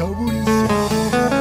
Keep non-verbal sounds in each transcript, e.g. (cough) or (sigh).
alvorecer.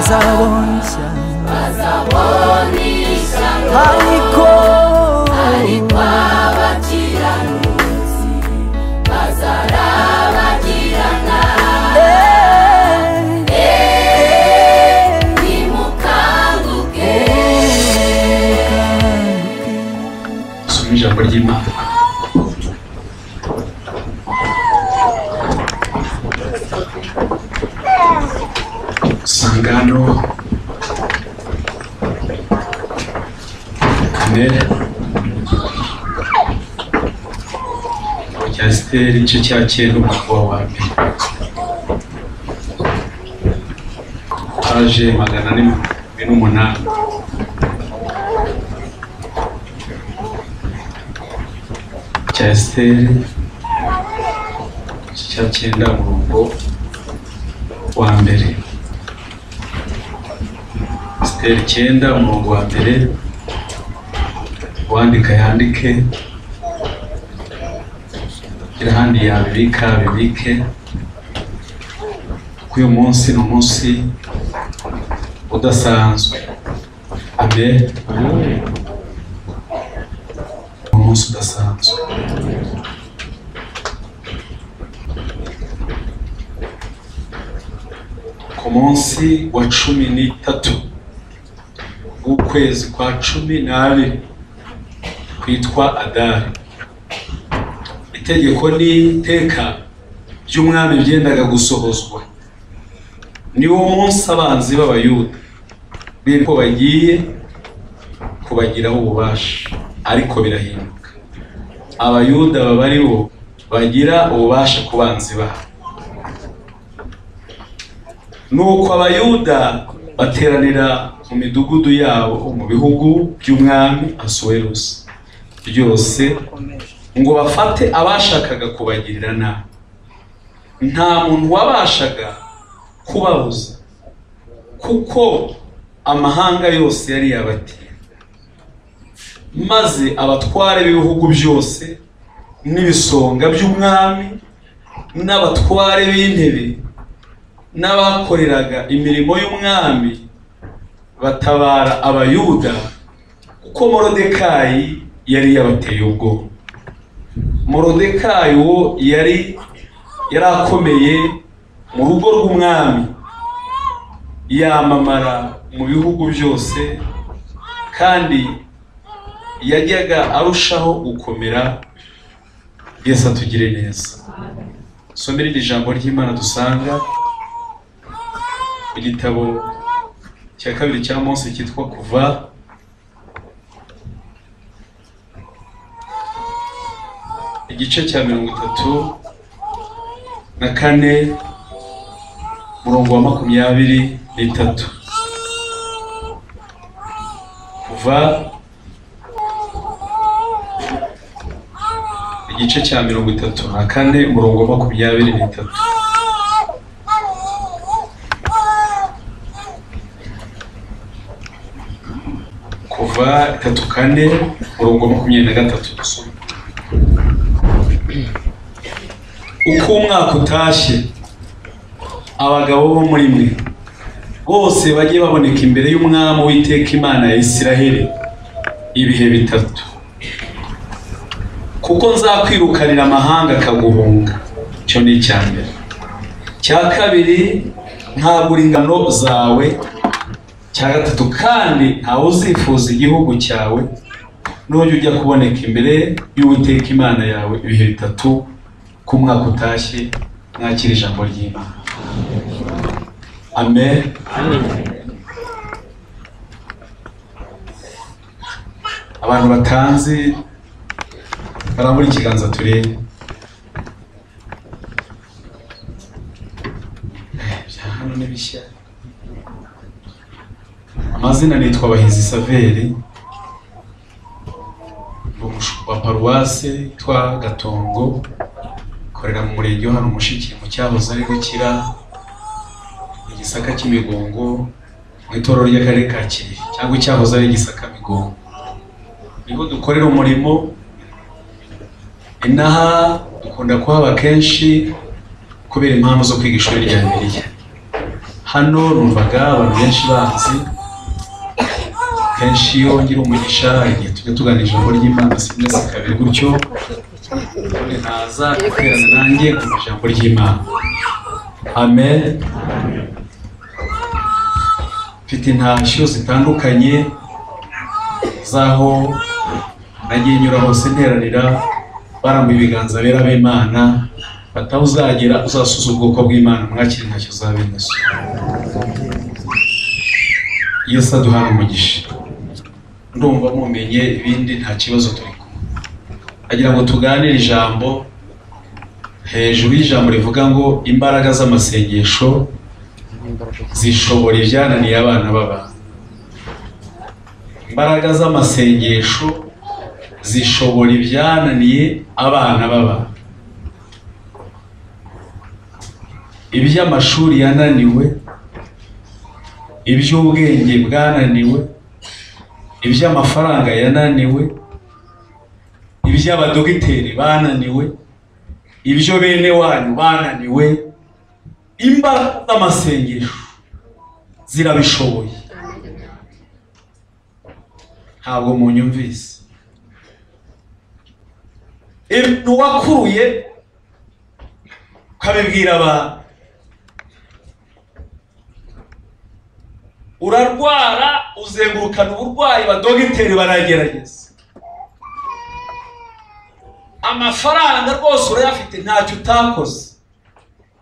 bazabonisha bazabonisha ariko ariko abakiranutsi bazarabagirana eh, eh, nimukanguke ijambo ry'imana Mgano cya siteri igice cya cyenda umwaka wa mbere paje magana ane n'umunani cya siteri igice cya cyenda umwaka esiteri icyenda umurongo wa mbere uwandika yandike. Gira ahandi yabibika bibike. Ko uyu munsi ni umunsi udasanzwe. Amen. Ni umunsi udasanzwe. Ku munsi wa cumi w'ukwezi kwa cumi n'abiri kwitwa adari. Itegeko n'iteka by'umwami byendaga gusohozwa ni wo munsi abanzi b'abayuda. B'uko bagiye kubagiraho ububasha ariko birahinduka. Abayuda baba ari bo bagira ububasha ku banzi babo nuko abayuda bateranira mu midugudu yabo mu bihugu by'umwami asuwerusi byose ngo bafate abashakaga kubagirira nabi nta muntu wabashaga kubabuza kuko amahanga yose yari yabatiye. Maze abatware b'ibihugu byose n'ibisonga by'umwami n'abatware b'intebe n'abakoreraga imirimo y'umwami batabara abayuda kuko morodekayi yari yabateye ubwoba morodekayi wo yari yari akomeye mu rugo rw'umwami. Yamamara mu bihugu byose kandi yajyaga arushaho gukomera. Yesu atugire neza. Somera iri jambo ry'imana dusanga. Igitabo cya kabiri cya Mose cyitwa kuva igice cya mirongo itatu na kane murongo wa makumyabiri n'itatu kuva igice cya mirongo itatu na kane umurongo wa makumyabiri n'itatu kuva itatu kane umurongo wa makumyabiri na gatatu uko umwaka utashye abagabo bo muri mwe bose bajye baboneka imbere y'umwami w'iteka imana ya isiraheli ibihe bitatu. Kuko nzakwirukanira amahanga akaguhunga icyo ni icya mbere. Cya kabiri ntagura ingano zawe cya gatatu kandi ntawe uzifuza igihugu cyawe nujya ujya kuboneka imbere y'uwiteka imana yawe ibihe bitatu ku mwaka utashye mwakira ijambo ry'imana. Amen. Abantu batanzi barambura ikiganza turebe. Bya hano ni bishya. Amazina nitwa bahizi saveri wa paruwase yitwa gatongo korera mu murenge wa hano mushiki mu cyahoze ari gukira igisaka cy'imigongo mu itorero ry'akarere ka kirehe cyangwa icyahoze ari igisaka migongo. Niho dukorera umurimo inaha dukunda kuhaba kenshi kubera impamvu zo kwiga ishuri rya bibiliya. Hano numvaga abantu benshi banzi kenshi iyo ngira umugisha igihe tujya tugana ijambo ry'imana simwe si kabiri gutyo ubundi ntaza guterana nanjye ku ijambo ry'imana. Amen. Mfite intashyo zitandukanye z'aho nagiye nyura hose nteranira barambuye ibiganza bera b'imana bataho uzagera uzasuza ubwoko bw'imana mwakire intashyo za bene so. Yesu aduhana umugisha. Ndumva mumenye ibindi nta kibazo turi kumwe. Agira ngo tuganire ijambo hejuru y'ijambo rivuga ngo imbaraga z'amasengesho zishobora ibyananiye abana b'abantu. Imbaraga z'amasengesho zishobora ibyananiye abana b'abantu. Iby'amashuri yananiwe iby'ubwenge bwananiwe iby'amafaranga yananiwe iby'abadogiteri bananiwe ibyo bene wanyu bananiwe imbaraga z'amasengesho zirabishoboye. Ntabwo munyumvise. Ibintu wakuruye ukabibwira abantu. Urarwara uzengurukana uburwayi badogiteri baragerageza. Amafaranga rwose urayafite ntacyo utakoze.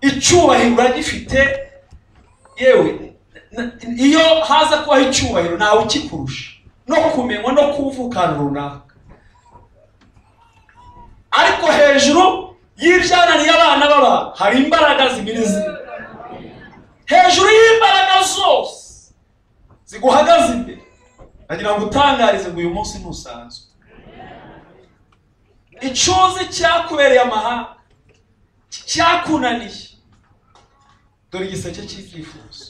Icyubahiro uragifite yewe iyo haza kubaho icyubahiro ntawe ukikurusha. No kumenywa no kuvuka ahantu runaka. Ariko hejuru y'ibyananiye abana b'abantu hari imbaraga ziri hejuru y'imbaraga zose ziguhagaze imbere. Nagira ngo utangarize ngo uyu munsi ntusanzwe. Icuzi cyakubereye amahanga. Cyakunaniye. Dore igiseke cy'ibyifuzo.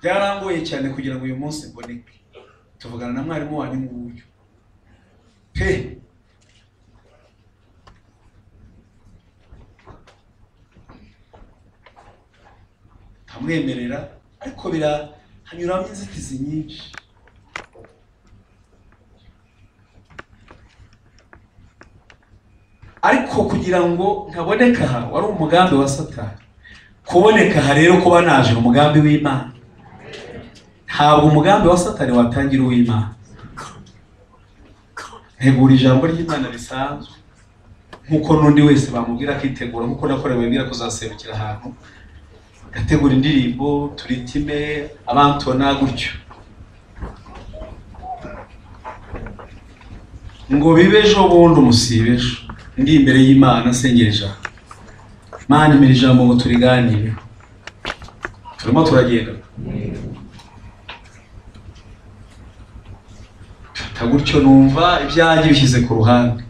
Byarangoye cyane kugira ngo uyu munsi mboneke tuvugana na mwarimu wanyu nguyu. Pe! Nkamwemerera ariko birahanyuramo inzitizi nyinshi. Ariko kugira ngo ntaboneka aha wari umugambi wa satani. Kuboneka aha rero kuba naje umugambi w'imana. Ntabwo umugambi wa satani watangira uw'imana. Ntegura ijambo ry'imana risanzwe. Nk'uko n'undi wese bamubwira akitegura nk'uko nakorewe bibwira kuzaserukira ahantu. Gategura indirimbo turitime abantona gutyo. Ngo bibe ejo bundi umusibe ejo. Ndi imbere y'imana nsengera ijambo. Mana imira ijambo ngo turiganireho turimo turagenda. Gutyo numva ibyanjye bishyize ku ruhande.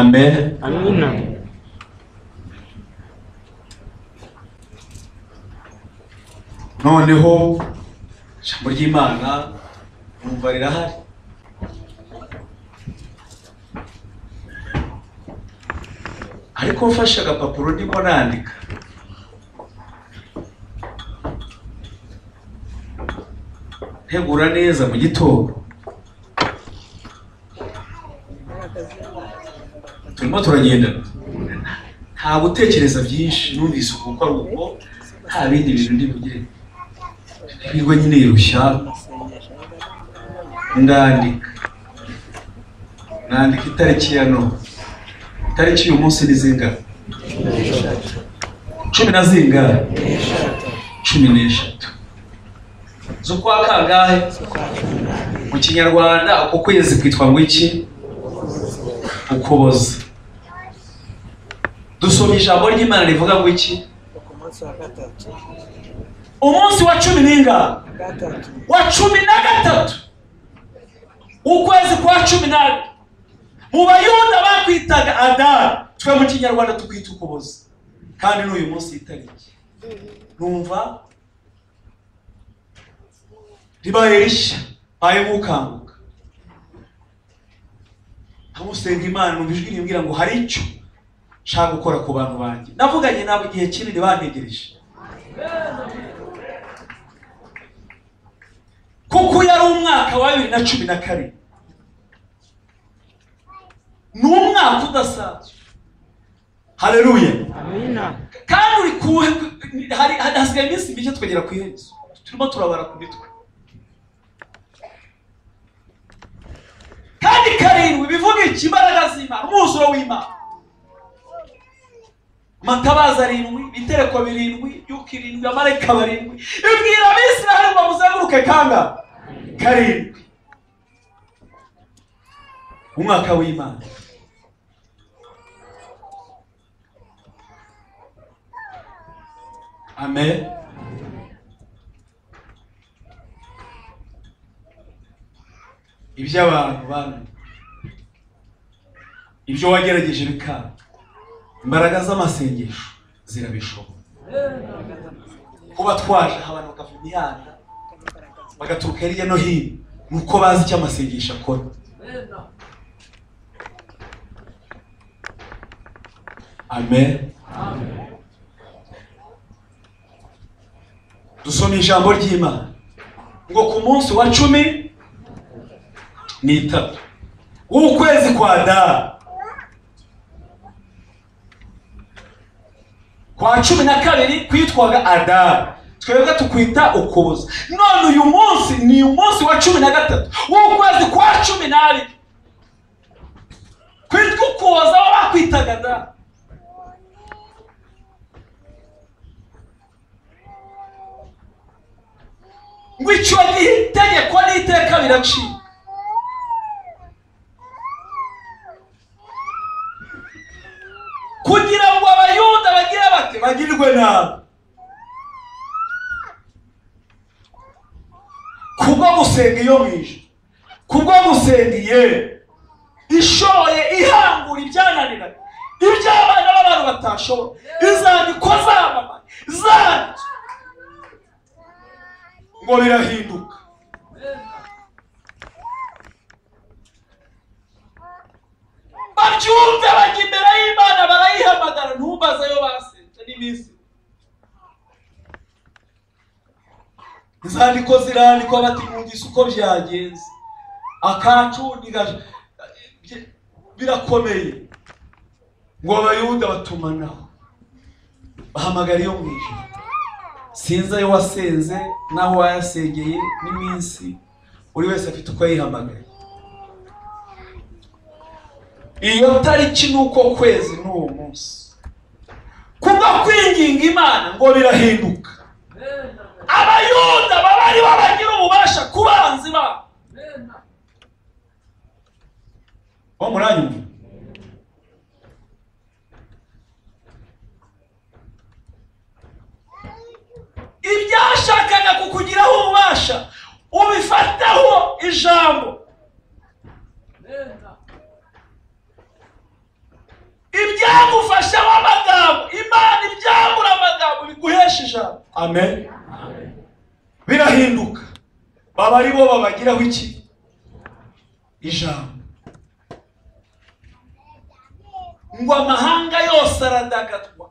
Amen. Amina. noneho ijambo ry'imana numva rirahari. Ariko mfashe agapapuro ndimo nandika. Ntegura neza mu gitondo. Turimo turagendana nta gutekereza byinshi. Numvise uku ko ari uko nta bindi bintu ndi bugire nirwo nyine yirushya ndandika. Nandika itariki ya none itariki y'uyu munsi ni zingahe cumi na zingahe cumi n'eshatu. Z'ukwa kangahe? Mu kinyarwanda uko kwezi kwitwa ngo iki? Ukuboza. Dusoma ijambo ry'imana rivuga ngo iki? Umunsi wa cumi n'ingahe wa cumi na gatatu. Ukwezi kwa cumi n'abiri mu bayuda bakwitaga adari twe mu kinyarwanda tukwita ukuboza. Kandi n'uyu munsi itariki. Numva ribaye rishya. Baye mukanguka nkamusenga imana numva ijwi rimbwira ngo hari icyo? Nshaka gukora ku bantu banjye. Navuganye nabo igihe kinini bantegereje. Kuko yari umwaka wa bibiri na cumi na karindwi ni umwaka udasanzwe. Hareruye kandi uri kuwe hasigaye iminsi mike tukagera ku iherezo. Turimo turabara ku mitwe. Kandi karindwi bivuga iki? Imbaraga z'imana umwuzuro w'imana. Matabaza arindwi ibitereko birindwi yuko irindwi amareka barindwi. Ibwira abisiraheli ngo muzenguruke kanga? Karindwi. Umwaka w'imana. Amen. Iby'abantu bane. Ibyo wagerageje bikanga imbaraga z'amasengesho zirabishobora kuba twaje abantu bakava imihanda bagaturuka hirya no hino ni uko bazi icyo amasengesho akora. Amen. Dusoma ijambo ry'imana. Ngo ku munsi wa cumi n'itatu w'ukwezi kwa dara kwa cumi na kabiri kwitwaga adari twebwe tukwita ukuboza. None uyu munsi ni umunsi wa cumi na gatatu. W'ukwezi kwa cumi n'abiri. Kwitwa ukuboza bo bakwitaga da ngo icyo gihe itegeko n'iteka biracika kugira ngo abayuda bagire bate bagirwe nabi kubwo gusenga iyo ijuru kubwo gusenga iye. Ishoboye ihangura ibyananiranye. Ibyo abana b'abantu batashobora izandiko zamamaye zanditswe. Ngo birahinduka babyumve bajya imbere y'imana barayihamagara. Ntumbaze ayo basenze n'iminsi izandiko zirandikwa bati mwumvise uko byagenze. Gaje birakomeye. Ngo abayuda batumanaho. Bahamagara iyo mu ijoro sinzi ayo wasenze n'aho wayasengeye n'iminsi. Buri wese afite uko yayihamagaye iyo tariki n'uko kwezi n'uwo munsi. Kubwo kwinginga imana ngo birahinduka. Abayuda baba ari bo bagira ububasha ku banzi babo bo. Muranyumva ibyashakaga kukugiraho ububasha ubifataho ijambo. Ibyagufashamo amagambo imana ibyambura amagambo biguhesha ijambo. Amen. Birahinduka. Baba ari bo babagiraho iki? Ijambo. Ngo amahanga yose aradagadwa.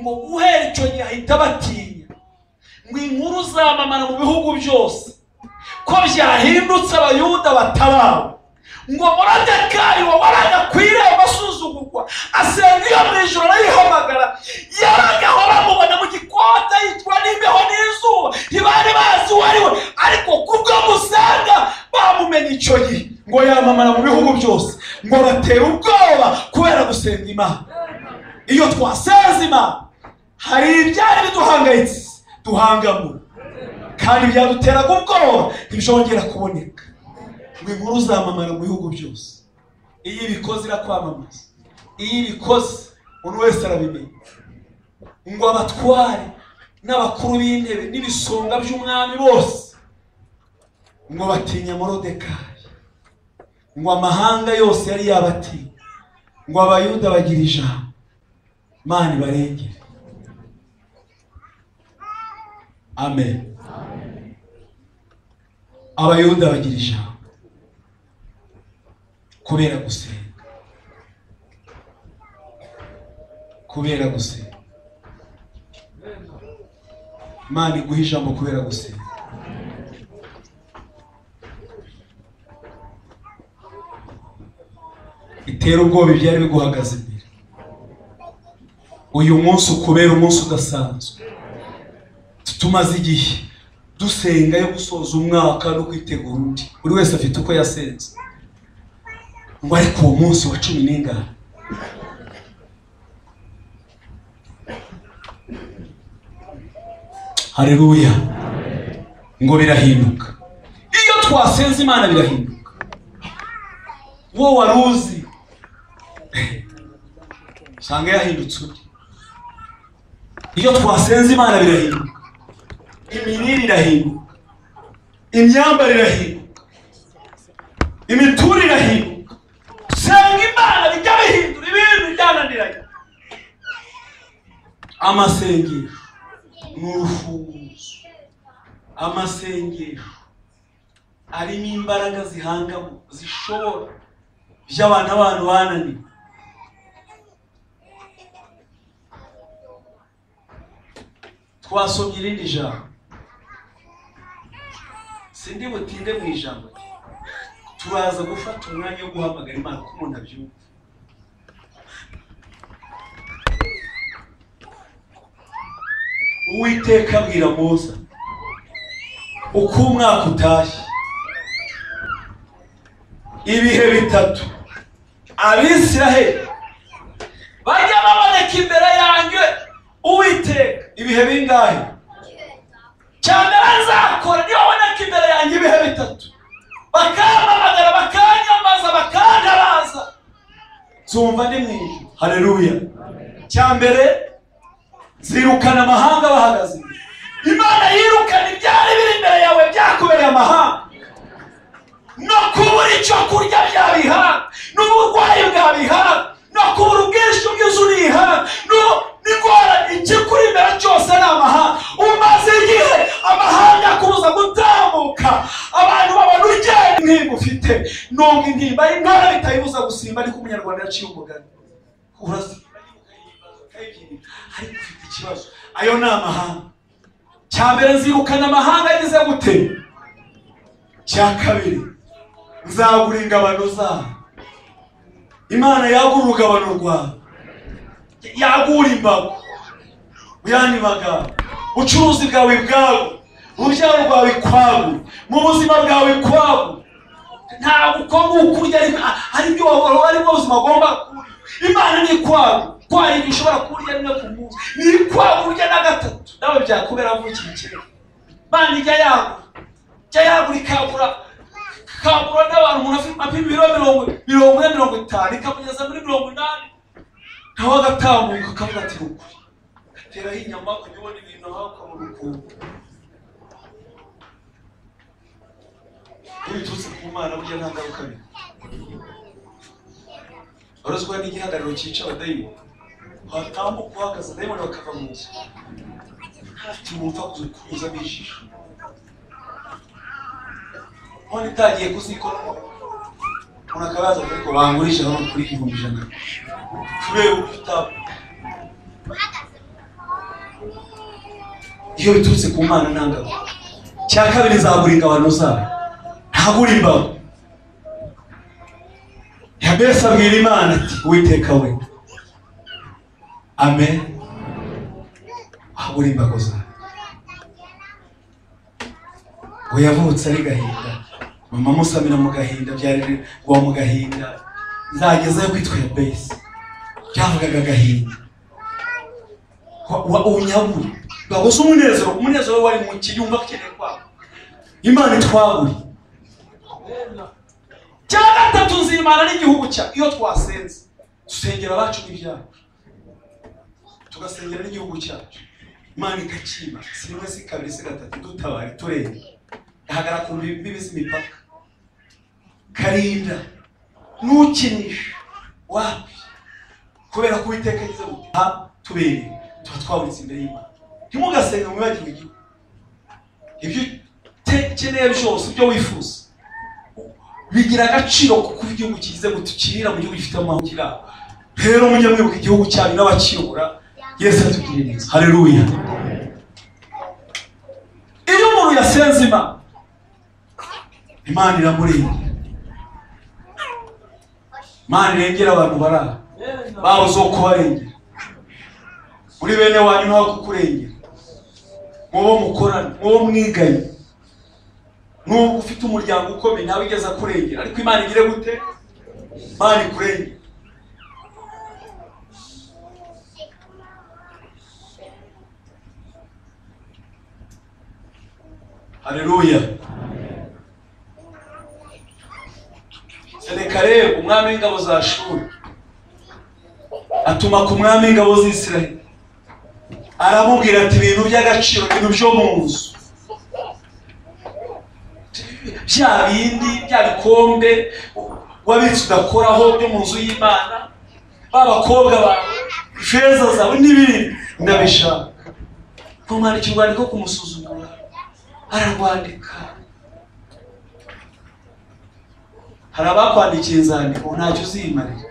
Ngo guhera icyo gihe ahita batinya ngo inkuru zamamara mu bihugu byose. Ko byahindutse abayuda batabawe ngo morodekayi wabonaga ku irembo asuzugurwa asenga mu ijoro arayihamagara yaragahora mubona mu gikota yitwa n'imbeho n'izuba. Ntibari bazi uwo ari we ariko kubwo musanga bamumenye icyo gihe ngo yamamara mu bihugu byose. Ngo batera ubwoba kubera gusenga imana. Iyo twasenze imana hari ibyari biduhangayitse. Duhangamura kandi byaduteraga ubwoba ntibishongera kuboneka ngo inkuru zamamara mu bihugu byose. Iyo ibikoze irakwamamaza. Iyo ibikoze umuntu wese arabimenya. Ngo abatware n'abakuru b'intebe n'ibisonga by'umwami bose ngo batinya morodekayi. Ngo amahanga yose yari yabatinya ngo abayuda bagira ijambo. Mani barengere amen. Abayuda bagira ijambo. Kubera gusenga. Kubera gusenga. Imana iguha ijambo kubera gusenga. Itera ubwoba ibyari biguhagaze imbere. Uyu munsi ukubera umunsi udasanzwe. Tumaze igihe dusenga yo gusoza umwaka no kwitegura undi. Buri wese afite uko yasenze. ngwari ku munsi wa cumi n'ingano hareruya ngo birahinduka. Iyo twasenze imana birahinduka. Wo wari uzi? Usanga yahindutse undi. Iyo twasenze imana birahinduka. Imirire irahinduka. Imyambarire irahinduka. Imiturire irahinduka. Senga imana bijya bihindura ibintu byananiranye. Amasengesho ni urufunguzo. Amasengesho arimo imbaraga zihangamo zishobora by'abantu abantu bananiwe. Twasomye irindi jambo. Sindi butinde mu ijambo. Turaza gufata umwanya wo guhamagara imana ko umuntu abyumva. Uwiteka abwira muza uko umwaka utashye ibihe bitatu abisiraheli bajya baboneka imbere yanjye uwiteka. Ibihe bingahe? Cyane bazakora niba baboneka imbere yanjye ibihe bitatu bakampamagara bakanyambaza bakandaraza. Zumva ndi mu ijuru. Cya mbere zirukana amahanga bahagaze. Imana yirukana ibyari biri imbere yawe byakubereye amahanga. No kubura icyo kurya byabiha n'uburwayi bwabiha no kubura ubwishyu bw'inzu n'ihanga n'ingorane ikikuri imbere cyose ni amahanga umaze igihe amahanga akubuza gutambuka abantu babona ugenda intimba ufite intimba intara bitayibuza gusimba ariko umunyarwanda yaciye umugani. Ariko ufite ikibazo. Ayo ni amahanga. Cya mbere nzirukana amahanga ageze gute? Cya kabiri nzagura ingabano zaho. Imana yagura urugabano rwawe yagura imbago. Yandi magambo. Ubucuruzi bwawe bwawe urubyaro rwawe kwawe mu buzima bwawe kwawe ntabwo uko nguko urya ari- ari byo waba ari bwo buzima agomba kurya. Imana ni kwawe kwayo igihe ushobora kurya rimwe ku munsi. Ni kwawe urya na gatatu. Nawe byakubera nk'ikiri kera imana ijya yagura. Ijya yagura ikagura. Ikagura n'abantu umuntu apima ibiro mirongo mirongo ine mirongo itanu ikamugeza muri mirongo inani. Nawe agatambuka akavuga ati rukuri. Gateraho inyama ukajya ubona ibintu aho ukabona biturutse ku mana burya nta ngaruka biba urozwa n'igihagararo cyica abadayimoni watambuka uhagaze abadayimoni bakava mu nzu ntacyo wumva kuzamo ijisho none itagiye kuzikora umuntu akaba yaza ariko bangurisha hano kuri ibihumbi ijana kubera uko utaba iyo biturutse ku mana nta ngabo cya kabiri zagura ingabano zayo ntagura imbago yabesi abwira imana ati uwiteka we. Amen. Hagulimba imbago yavutse ari gahinda. Mama musamira mu gahinda byari wa mu gahinda. Nzagezayo kwitwa yabesi byavugaga agahinda Wa- bagose umunezero umunezero wari mu kiyumba akeneye kwabo imana itwagure cya gatatu nzimana n'igihugu cya iyo twasenze dusengera abacu n'ibyacu tugasengera n'igihugu cyacu. Imana ikakima. Si rimwe si kabiri si gatatu dutabare turenge. Ihagarara ku mbibi z'imipaka karinda. Ntukinishe. Wapi? Kubera ko uwiteka agize ngo ha tubereye tuba twabonetse imbere y'imana. Ntimugasenga mwibagirwe igihugu ibyo ukeneye byose ibyo wifuza. Bigira agaciro kuko igihugu kigize ngo tukirira mu gihugu gifite amahoro kiri aho rero mujye mwibuka igihugu cyanyu n'abakiyobora yesu atubwire neza. Hareruya iyo umuntu yasenze imana imana iramurengera imana irengera abantu barara. Babuze uwo kubarengera. Muri bene wanyu ntawe kukurengera mubo mukorana mubo mwiganye nubwo ufite umuryango ukomeye nawe igeze akurengera ariko imana igire gute? Imana ikurengera hareruya senekare umwami w'ingabo za shuri atuma ku mwami w'ingabo z'isiraheli. Aramubwira ati ibintu by'agaciro ibintu byo mu nzu. Bya bindi bya bikombe wabitse udakoraho byo mu nzu y'imana ba bakobwa bawe ifeza zawe n'ibindi. Ndabishaka. Kumwandikira urwandiko kumusuzugura ararwandika. Hari abakwandikiye inzandiko ntacyo uzimarira.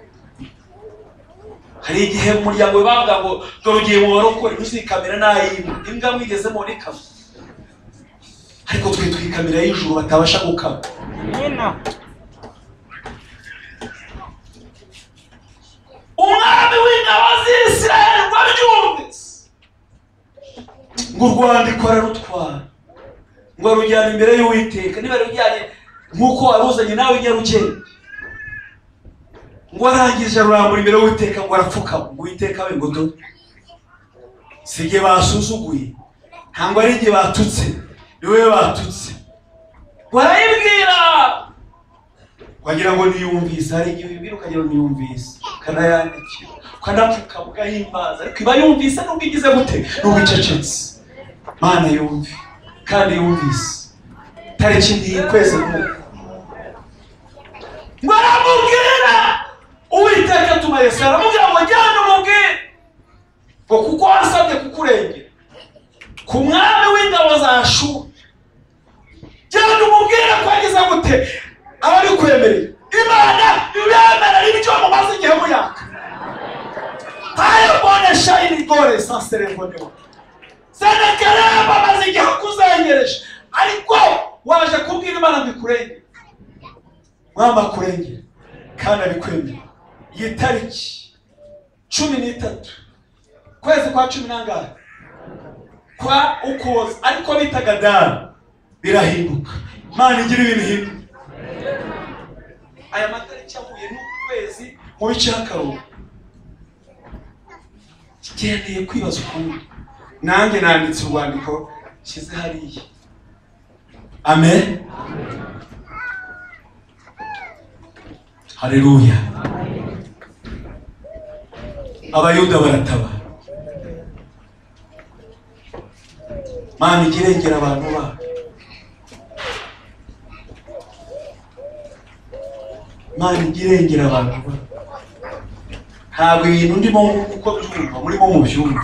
Hari igihe mu muryango bavuga ngo dore ugiye mu barokore ntuzikamera n'ay'imbwa imbwa mwigeze mubona ikama ariko twe twikamera y'ijuru batabasha gukama Nina. umwami w'ingabo z'isirayeli wabyumvise. Ngo urwandiko ararutwara. Ngo arujyana imbere y'uwiteka. Niba rujyanye nk'uko waruzanye nawe nyarugenge. Ngo arangije arurambura imbere y'uwiteka ngo arapfukama ngo uwiteka we ngo do. Si igihe basuzuguye. Ntabwo ari igihe batutse. Ni wowe batutse barayibwira wagira ngo niyumvise hari igihe ubibwira ukagira ngo niyumvise. Ukanayandikira. Ukanapfuka ugahimbaza ariko iba yumvise nubwo igize gute nubwo icecetse. Mana yumve kandi yumvise. Tariki ngiyi kwezi nk'uko ngo aramubwira uwiteka atuma aramubwira ngo jyane umubwire. Ngo kuko wasabye kukurengera. Ku mwami w'ingabo za shuri jyana umubwire ko yagize gute? Ababikwemereye imana ibemerera ibyo mumaze igihe muyaka tayo mbone shayini gore sa seremoniyo senekereba amaze igihe akuzengereje ariko waje kubwira imana ngo ikurengere mwamba akurengere kandi abikwemera. Iyi tariki cumi n'itatu. Kwezi kwa cumi n'angahe? Kwa ukuboza. Ariko bitaga dara birahinduka. Imana igira ibintu hinduka aya matariki ahuye n'ukwezi mu bice y'akaruhuko kigendeye kwibaza ukundi nanjye nanditse urwandiko nshyize hariya. Amen. Hareruya abayuda barataba. Mana igirengera irengera abantu babo mana ijya irengera abantu ntabwo ibintu ndimo uko byumva murimo mu byumva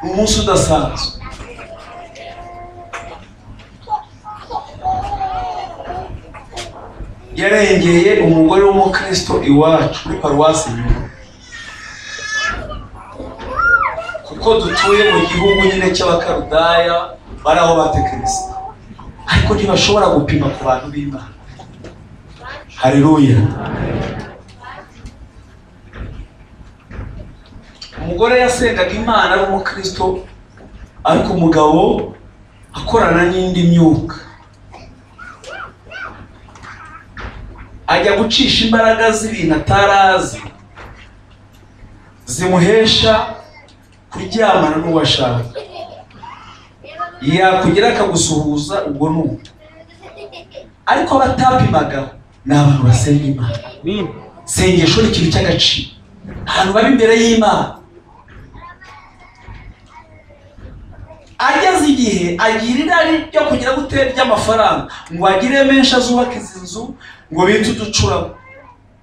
ni umunsi udasanzwe yarengeye umugore w'umukristo iwacu muri paruwasi nyuma kuko dutuye mu gihugu nyine cy'abakarudaya bari aho batekereza ariko ntibashobora gupima ku bantu b'imana hareruya umugore yasengaga imana ari umukristo ariko umugabo akorana n'indi myuka. Ajya gucisha imbaraga z'ibintu atarazi zimuhesha kuryamana n'uwo ashaka. Yakugira akagusuhuza ubwo ni uko ariko abatapimaga ni abantu basenga imana sengesho ni ikintu cy'agaciro. Ahantu baba imbere y'imana. Ageze igihe agira irari ryo kugira gute ry'amafaranga. Ngo agire menshi azubaka izi nzu ngo bite uducuramo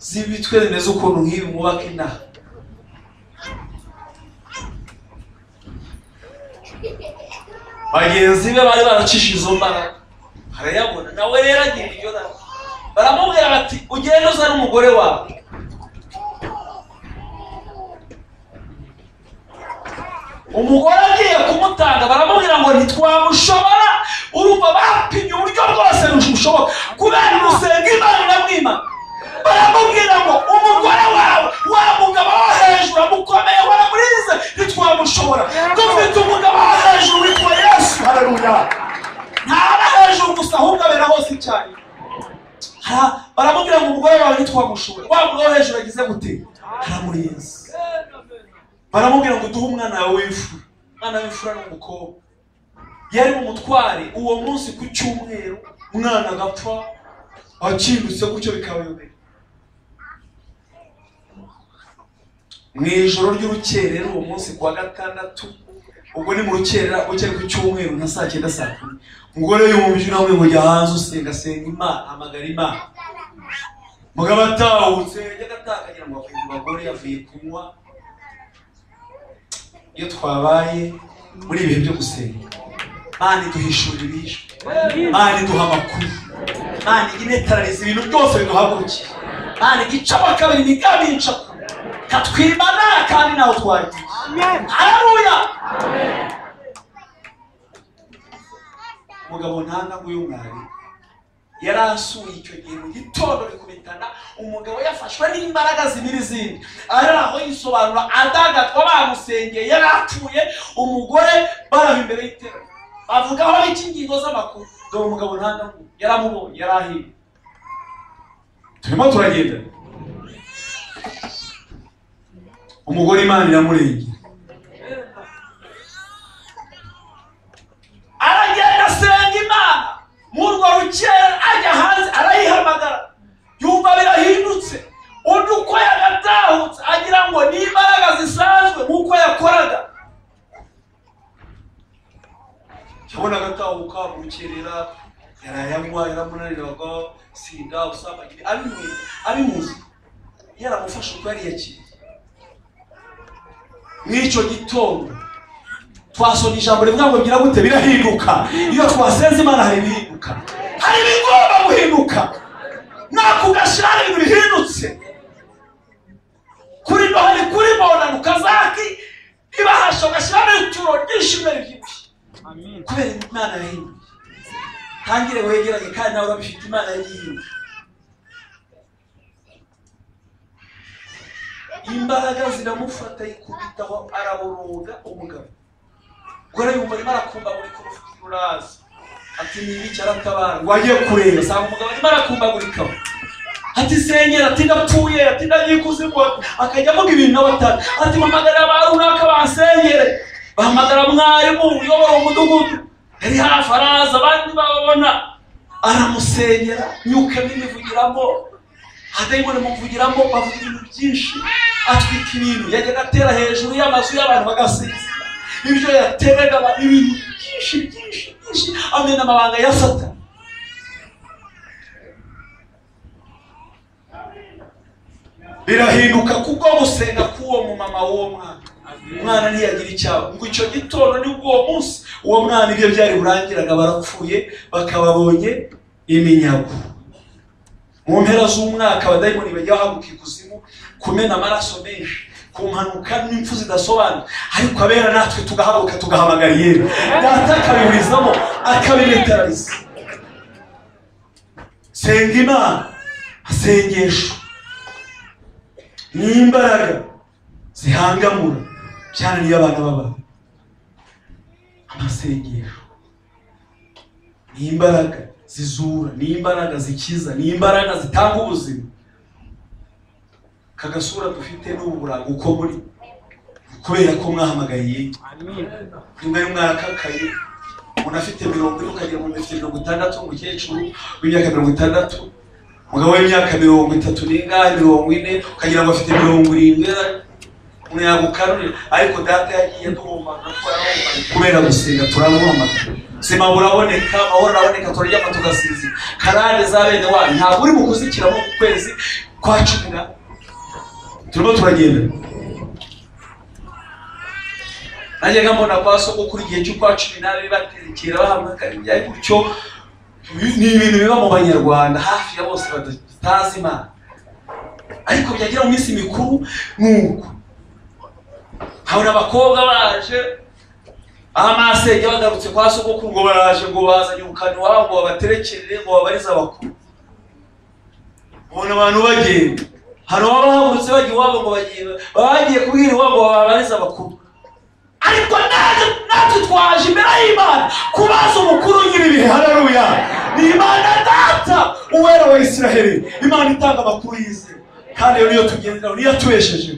z'ibitwe zimeze ukuntu nk'ibi mwubaka inaha bagenzi be bari baracishije izo mbaraga. Arayabona nawe rero agira iryo rari baramubwira bati ugende uzane umugore wawe. Umugore agiye kumutanga baramubwira ngo ntitwamushobora. Urumva bapimye uburyo bwose bushoboka. Kubera gusenga imana iramwima baramubwira ngo umugore wawe wa mugabo wo hejuru amukomeye waramurize ntitwamushobora. Dufite umugabo wo hejuru witwa yesu hareruya ntaba hejuru gusa ahubwo abera hose icyarimwe baramubwira ngo umugore wawe ntitwamushobora wa mugabo wo hejuru agize gute? Aramurinze baramubwira ngo duhe umwana wawe w'imfura. Umwana w'imfura ni umukobwa. Yari mu mutware. Uwo munsi ku cyumweru umwana agapfa akindutse gutyo bikabayobera mu ijoro ry'urukerera uwo munsi ku wa gatandatu ubwo ni mu rukerera buke ku cyumweru nka saa cyenda saa kumi. Umugore yumva ijwi nawe ngo jya hanze usenga senga imana hamagara imana. Mugabo atahutse yajyaga atakagira ngo avuye mu bagore yavuye kunywa. Iyo twabaye muri ibihe byo gusenga mana iduhishura ibihishwe mana iduha amakuru mana inetarariza ibintu byose biduhagurukiye mana igicamo kabiri imigambi y'icamo katwimana kandi nawe twagiye haleluya umugabo ntanga ngo uyu mwari yari asuye icyo gihe mu gitondo bikubitana umugabo yafashwe n'imbaraga zibiri zindi. Ari aho yisobanura adagadwa bamusengeye yari apfuye umugore baraba imbere y'iterano bavugaho biki ingingo z'amakuru. Dore umugabo ntanga ngo yaramubonye yari ahiye. Turimo turagenda. Umugore imana iramurengera. Asenga imana murwo rukera ajya hanze arayihamagara yumva birahindutse undi uko yagatahutse agira ngo ni imbaraga zisanzwe nk'uko yakoraga yabona agatahuka mu rukerera yarayanywa yaramunaniraga sinda usambagire abimuzi yaramufashe uko yari yakiriye mw'icyo gitondo twasoma ijambo rivuga ngo gira gute? Birahinduka. Iyo twasenze imana hari ibihinduka hari ibigomba guhinduka. Mwaka ugashira hari ibintu bihindutse. Kuri noheli kuri bonano kazaki ibahasha ugashyiramo ituro ryinshi mbere byibushye kubera imana yahinduye. Tangire wegeranye kandi nawe urabifite imana yagihinduye imbaraga ziramufata yikubitaho araboroga umugabo. Gore yumva arimo arakumbagurika urufugiro uraza ati ni ibiki aratabara ngo ajye kureba. Asanga umugabo arimo arakumbagurika ati sengera ati ndapfuye ati ndagiye ikuzimu akajya avuga ibintu nawe atari ati mpamagarira ba runaka bansengere bahamagara mwarimu uyobora umudugudu. Yari hafi araza abandi bababona aramusengera. Myuka mibi ivugiramo adayimoni muvugiramo bavuga ibintu byinshi. Atwika ibintu. Yajyaga atera hejuru y'amazu y'abantu bagasinzira ibyo yateraga abantu ibintu byinshi byinshi byinshi amena amabanga ya satani birahinduka kubwo gusenga k'uwo mumama w'uwo mwana umwana ntiyagira icyaha ngo icyo gitondo ni bwo uwo munsi. Uwo mwana ibyo byari burangiraga barapfuye bakababonye iminyago. Mu mpera z'umwaka abadayimoni bajya bahaguka ikuzimu kumena amaraso menshi. Ku mpanuka n'impfu zidasobanura ariko abera natwe tugahaguruka tugahamagara yewe. Data akabiburizamo akabimetarariza senga imana asengesho. N'imbaraga zihangamura byananiye abana b'abantu amasengesho. Ni imbaraga zizura ni imbaraga zikiza ni imbaraga zitanga ubuzima kagasura dufite n'ubu buranga uko muri. Kubera ko mwahamagaye rimwe mwarakakaye umuntu afite mirongo ine ukagira umuntu afite mirongo itandatu umukecuru w'imyaka mirongo itandatu umugabo w'imyaka mirongo itatu n'ingahe mirongo ine ukagira ngo afite mirongo irindwi umuntu yagukanurira ariko data yagiye duhumana kubera gusenga turamuhamagara ubuzima buraboneka amahoro araboneka turaryama tugasinzira karande za bene wanyu ntabwo uri mu kuzikiramo mu kwezi kwa cumi na turimo turagenda najyaga mbona kwa sogokuru igihe cy'ukwa cumi n'abiri baterekera bahamagara ibyaye gutyo ni ibintu biba mu banyarwanda hafi ya bose batazi imana. Ariko byagera mu minsi mikuru ni uko habona abakobwa baje amasenge bagarutse kwa sogokuru ngo baraje ngo bazanye ubukani iwabo ngo babaterekerere ngo babarize abakuru. Ubona abantu bagenda. Hari uwaba bahagurutse bajya iwabo ngo bagiye baba bagiye kubwira iwabo babareze abakuru. Ariko natwe twaje imbere y'imana kubaza umukuru nyir'ibihe haleluya. Ni imana data uwera wa isiraheli. Imana itanga amakuru yizewe kandi iyo niyo tugenderaho niyo yatubeshejeho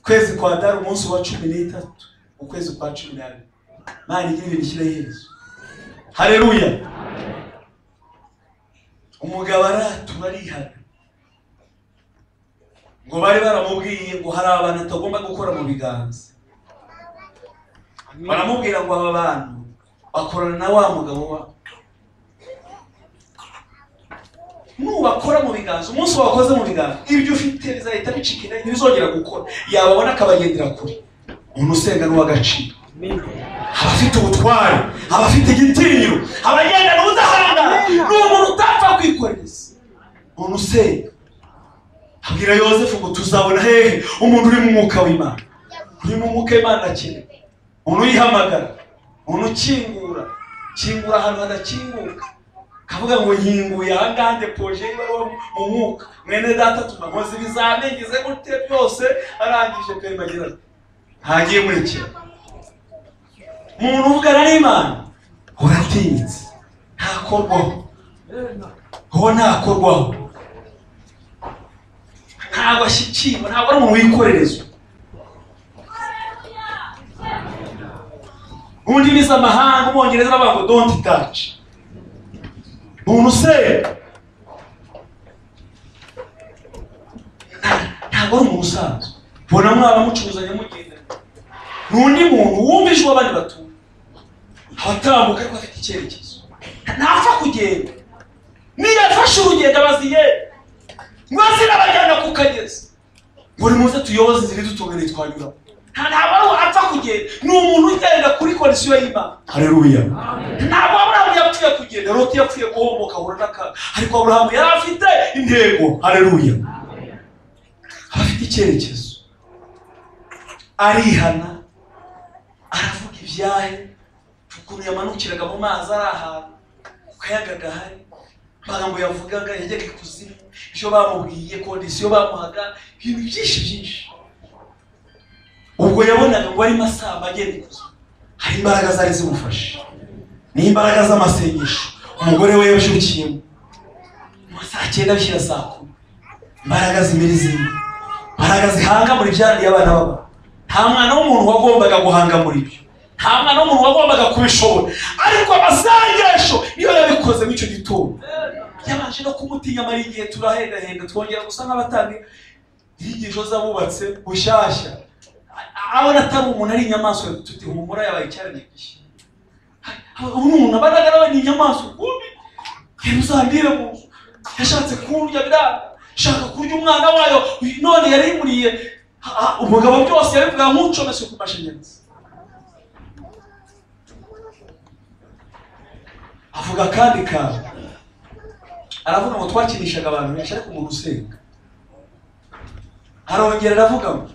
ukwezi kwa dari umunsi wa cumi n'itatu. Ukwezi kwa cumi n'abiri imana igira ibintu ishyiraho iherezo hareruya umugabo aratura arihana ngo bari baramubwiye ngo hari abantu atagomba gukora mu biganza. Baramubwira ngo aba bantu bakorana na wa mugabo wa nubakora mu biganza umunsi wakoze mu biganza ibyo ufite bizahita bicika intege ntibizongera gukora. Yababona akabagendera kure umuntu usenga n'uw'agaciro. Abafite ubutware abafite igitinyiro abagenda ubudahangara ni umuntu utapfa kwikoreza umuntu usenga abwira yosefu ngo tuzabona hehe umuntu uri mu mwuka w'imana. Uri mu mwuka w'imana akeneye umuntu uyihamagara? Umuntu ukingura? Kingura ahantu hadakinguka? Kavuga ngo nkinguye ahangaha ndepoje ibaruwa mu mwuka. Mwene data tuma nkoze ibizamini ngize gute byose arangije kwemagira ntagiye murekera umuntu uvugana n'imana uratinyitse ntakorwaho. Uwo ntakorwaho. Ntabwo ashyikirwa ntabwo ari umuntu wikorerezwa mu ndimi z'amahanga umwongereza bavuga ngo donti taci umuntu usenga ntabwo ari umuntu usanzwe. Mbona mwaba mucuruzanya mugendana ni undi muntu wumva ijwi abandi batumva abatambuka ariko afite icyerekezo. Ntapfa kugenda. Niyo afashe urugendo abaziye. Ngo zirabajyana ku kagezi ngo nimuze tuyoboze inzira idutungane twanyuramo nta ntabwo ari apfa kugenda. Ni umuntu ugenda kuri kondisiyo y'imana. Hareruya ntabwo aburahamu yapfuye kugenda. Loti yapfuye guhomoka ahura n'akaga. Ariko aburahamu yari afite intego. Hareruya aba afite icyerekezo. Arihana aravuga ibyahe. Ukuntu yamanukiraga mu mazi ari ahantu ku kayaga gahari. Amagambo yavugaga yajyaga ikuzimu ibyo bamubwiye kondisiyo bamuhaga ibintu byinshi byinshi. Ubwo yabonaga ngo arimo asamba agenda ikuzimu hari imbaraga zari zimufashe. Ni imbaraga z'amasengesho. Umugore we yabyukiyemo mu saa cyenda bishyira saa kumi. Imbaraga zimera izindi imbaraga zihanga muri byandiye abana baba nta mwana w'umuntu wagombaga guhanga muri ibyo nta mwana w'umuntu wagombaga kubishobora. Ariko amasengesho niyo yabikoze muri icyo gitondo. Yabanje no kumutinya amara igihe turahendahenda. Twongera gusa nk'abatanga inyigisho z'abubatse bushyashya. Abona atari umuntu ari inyamaswa tuti humura yabaye icyaremwe. Gishya ubu ni umuntu aba agaragara ni inyamaswa. Ubundi ntibuzambire mu yashatse kurya biranga shaka kurya umwana wayo. None yarimuriye umugabo byose yabivuga nk'ucometse ku mashanyarazi. Avuga kandi kawe aravuga ngo twakinishaga abantu benshi ariko umuntu usenga arongera aravuga ngo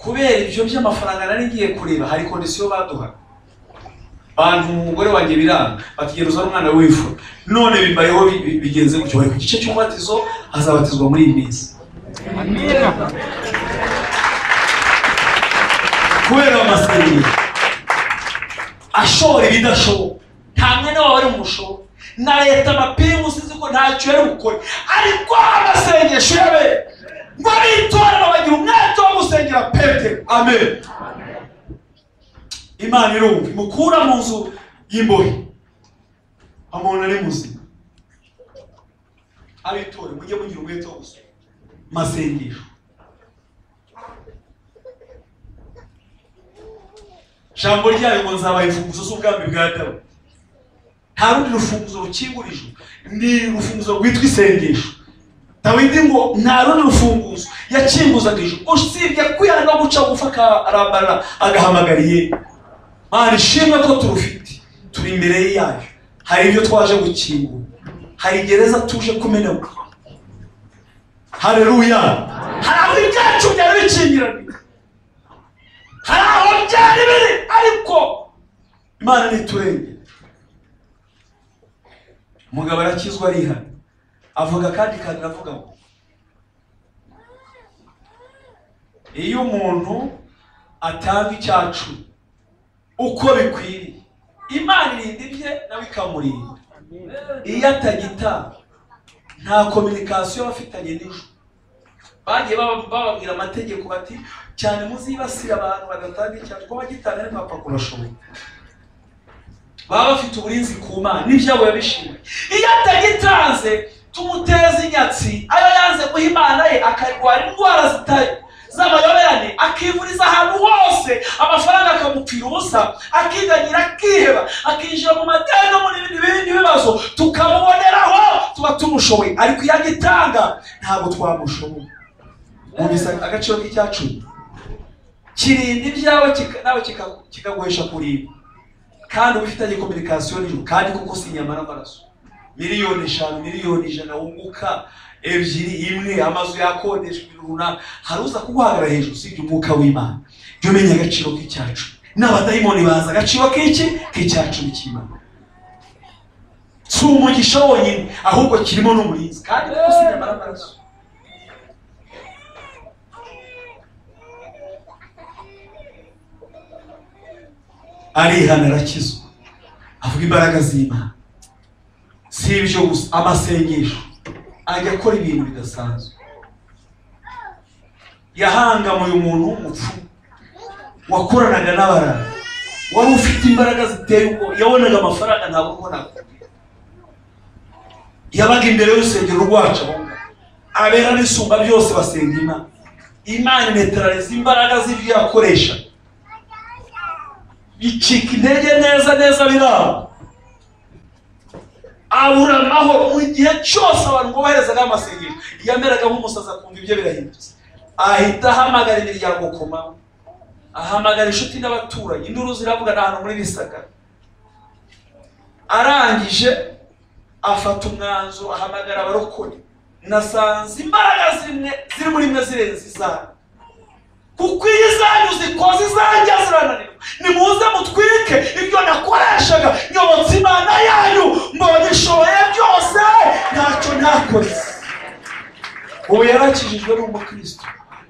kubera ibyo by'amafaranga nari ngiye kureba hari kondisiyo baduhaga. Bantu umugore wanjye biranga bategereza umwana w'ifu none bibayeho bigenze gutyo. Bari ku gice cy'umubatizo azabatizwa muri iyi minsi. Kubera amasengesho ashobora ibidashoboka nta mwene wawe ari umushoro na leta amapingu usize ko ntacyo yari bukore ariko amasengesho yabe ngo bitorera bagira umwete wo gusengera petero. Amen. Imana irumva. Imukura mu nzu y'imbohe. Umuntu ari muzima. Abitore mujye mugira umwete wo gusoma. Masengesho. Ijambo ryayo ngo nzabaha imfunguzo z'ubwami bwa dawudi nta rundi rufunguzo rukingurije ni urufunguzo rwitwa isengesho. Dawidi ngo nta rundi rufunguzo yakinguzaga ijuru usibye kwihana no guca bugufi akarambara agahamagariye. Mana ishimwe ko turufite. Turi imbere yayo. Hari ibyo twaje gukingura. Hari gereza tuje kumeneka hareruya hari aho ibyacu byari bikingiranye hari aho byari biri? Ariko imana ntiturenge umugabo arakizwa arihana avuga kandi kandi aravuga ngo iyo umuntu atanga icyacu uko bikwiriye imana irinda ibye nawe ikamurinda. Iyo atagitanga nta kominikasiyo bafitanye n'ijuru bagiye baba- bababwira amategeko bati cyane muzibasira abantu badatanga icyaha kuba gitanga ni papa kurashoboye baba bafite uburinzi ku mana n'ibyabo yabishimiye. Iyo atagitanze tumuteza inyatsi ayo yanze guha imana ye akarwara indwara zitari z'amayoberane akivuriza ahantu hose amafaranga akamupfira ubusa akiganyira akiheba akinjira mu madeni no mu bindi bibazo. Tukamuboneraho tuba tumushoboye. Ariko iyo agitanga ntabwo twamushoboye. Agaciro k'icyacumi kirinda ibyawe nawe kika- kikaguhesha kurinda kandi uba ufitanye kominikasiyo n'ijuru. Kandi kuko si inyama n'amaraso. Miliyoni eshanu miliyoni ijana wunguka ebyiri imwe amazu yakodeshwa ibintu runaka. Hari uza kuguhagarara hejuru usibye umwuka w'imana. Jya umenya agaciro k'icyacu n'abadayimoni bazi agaciro k'iki? K'icyacu cy'imana. Si umugisha wonyine ahubwo kirimo n'umurinzi. Kandi kuko si inyama n'amaraso. Arihana arakizwa avuga imbaraga z'imana. Si ibyo gusa amasengesho. Ajya akora ibintu bidasanzwe. Yahangamuye umuntu w'umupfumu wakoranaga n'abarara. Wari ufite imbaraga ziteye ubwoba yabonaga amafaranga ntabwo ubonaga yabaga imbere y'urusengero rwacu abera n'isumba byose basenga imana. Imana inetarariza imbaraga z'ibyo yakoresha bicika intege neza neza biraba abura amahoro mu gihe cyose abantu boherezaga amasengesho yameraga nk'umusazi akumva ibyo birahindutse ahita ahamagara imiryango ku ahamagara inshuti n'abaturanyi induru ziravuga ni ahantu muri bisagara arangije afata umwanzuro ahamagara abarokore nasanze imbaraga zimwe ziri muri mwe zirenze izanyu kuko iyo izanyu zikoze izanjye zirananirwa nimuze mutwike ibyo nakoreshaga. Nyobotse imana yanyu mbonye byose ntacyo ntakoze ubu yarakijijwe n'umukristo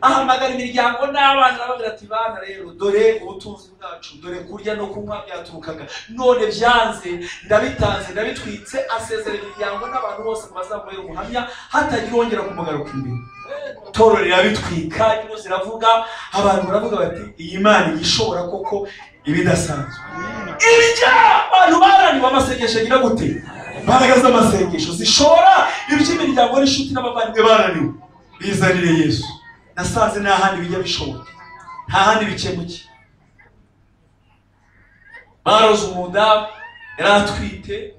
ahamagara imiryango n'abana arababwira ati bana rero dore ubutunzi bwacu dore kurya no kunywa byaturukaga. None byanze ndabitanze ndabitwitse asezera imiryango n'abantu bose ngo bazamubere umuhamya hatagira uwongera kumugaruka imbere. Toro rirabitwika induru ziravuga abantu baravuga bati iyi mana igishobora koko ibidasanzwe? Ibijya! Abantu bananiwe amasengesho agira gute? Imbaraga z'amasengesho zishobora iby'imiryango n'inshuti n'abavandimwe bananiwe bizanire yesu. Nasanze nta handi bijya bishoboka. Nta handi bikemuke. Baroze umudamu yari atwite.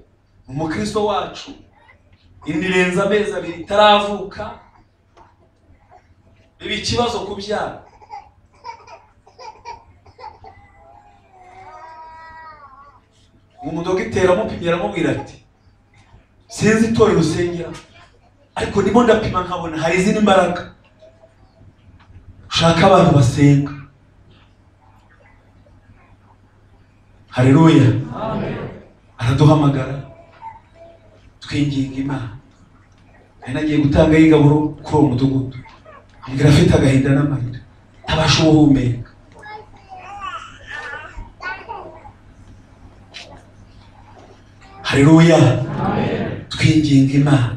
Umukristo wacu inda irenze amezi abiri itaravuka. Biba ikibazo kubyara umudogiteri amupimye aramubwira ati sinzi itorero usengera ariko ndimo ndapima nkabona hari izindi mbaraga. Ushaka abantu basenga. Hareruya araduhamagara twinginga imana. Nari nagiye gutanga y'ingaburo kuri uwo mudugudu. Ambwira afite agahinda n'amarira ntabasha ubuhumeka haleluya. Twinginga imana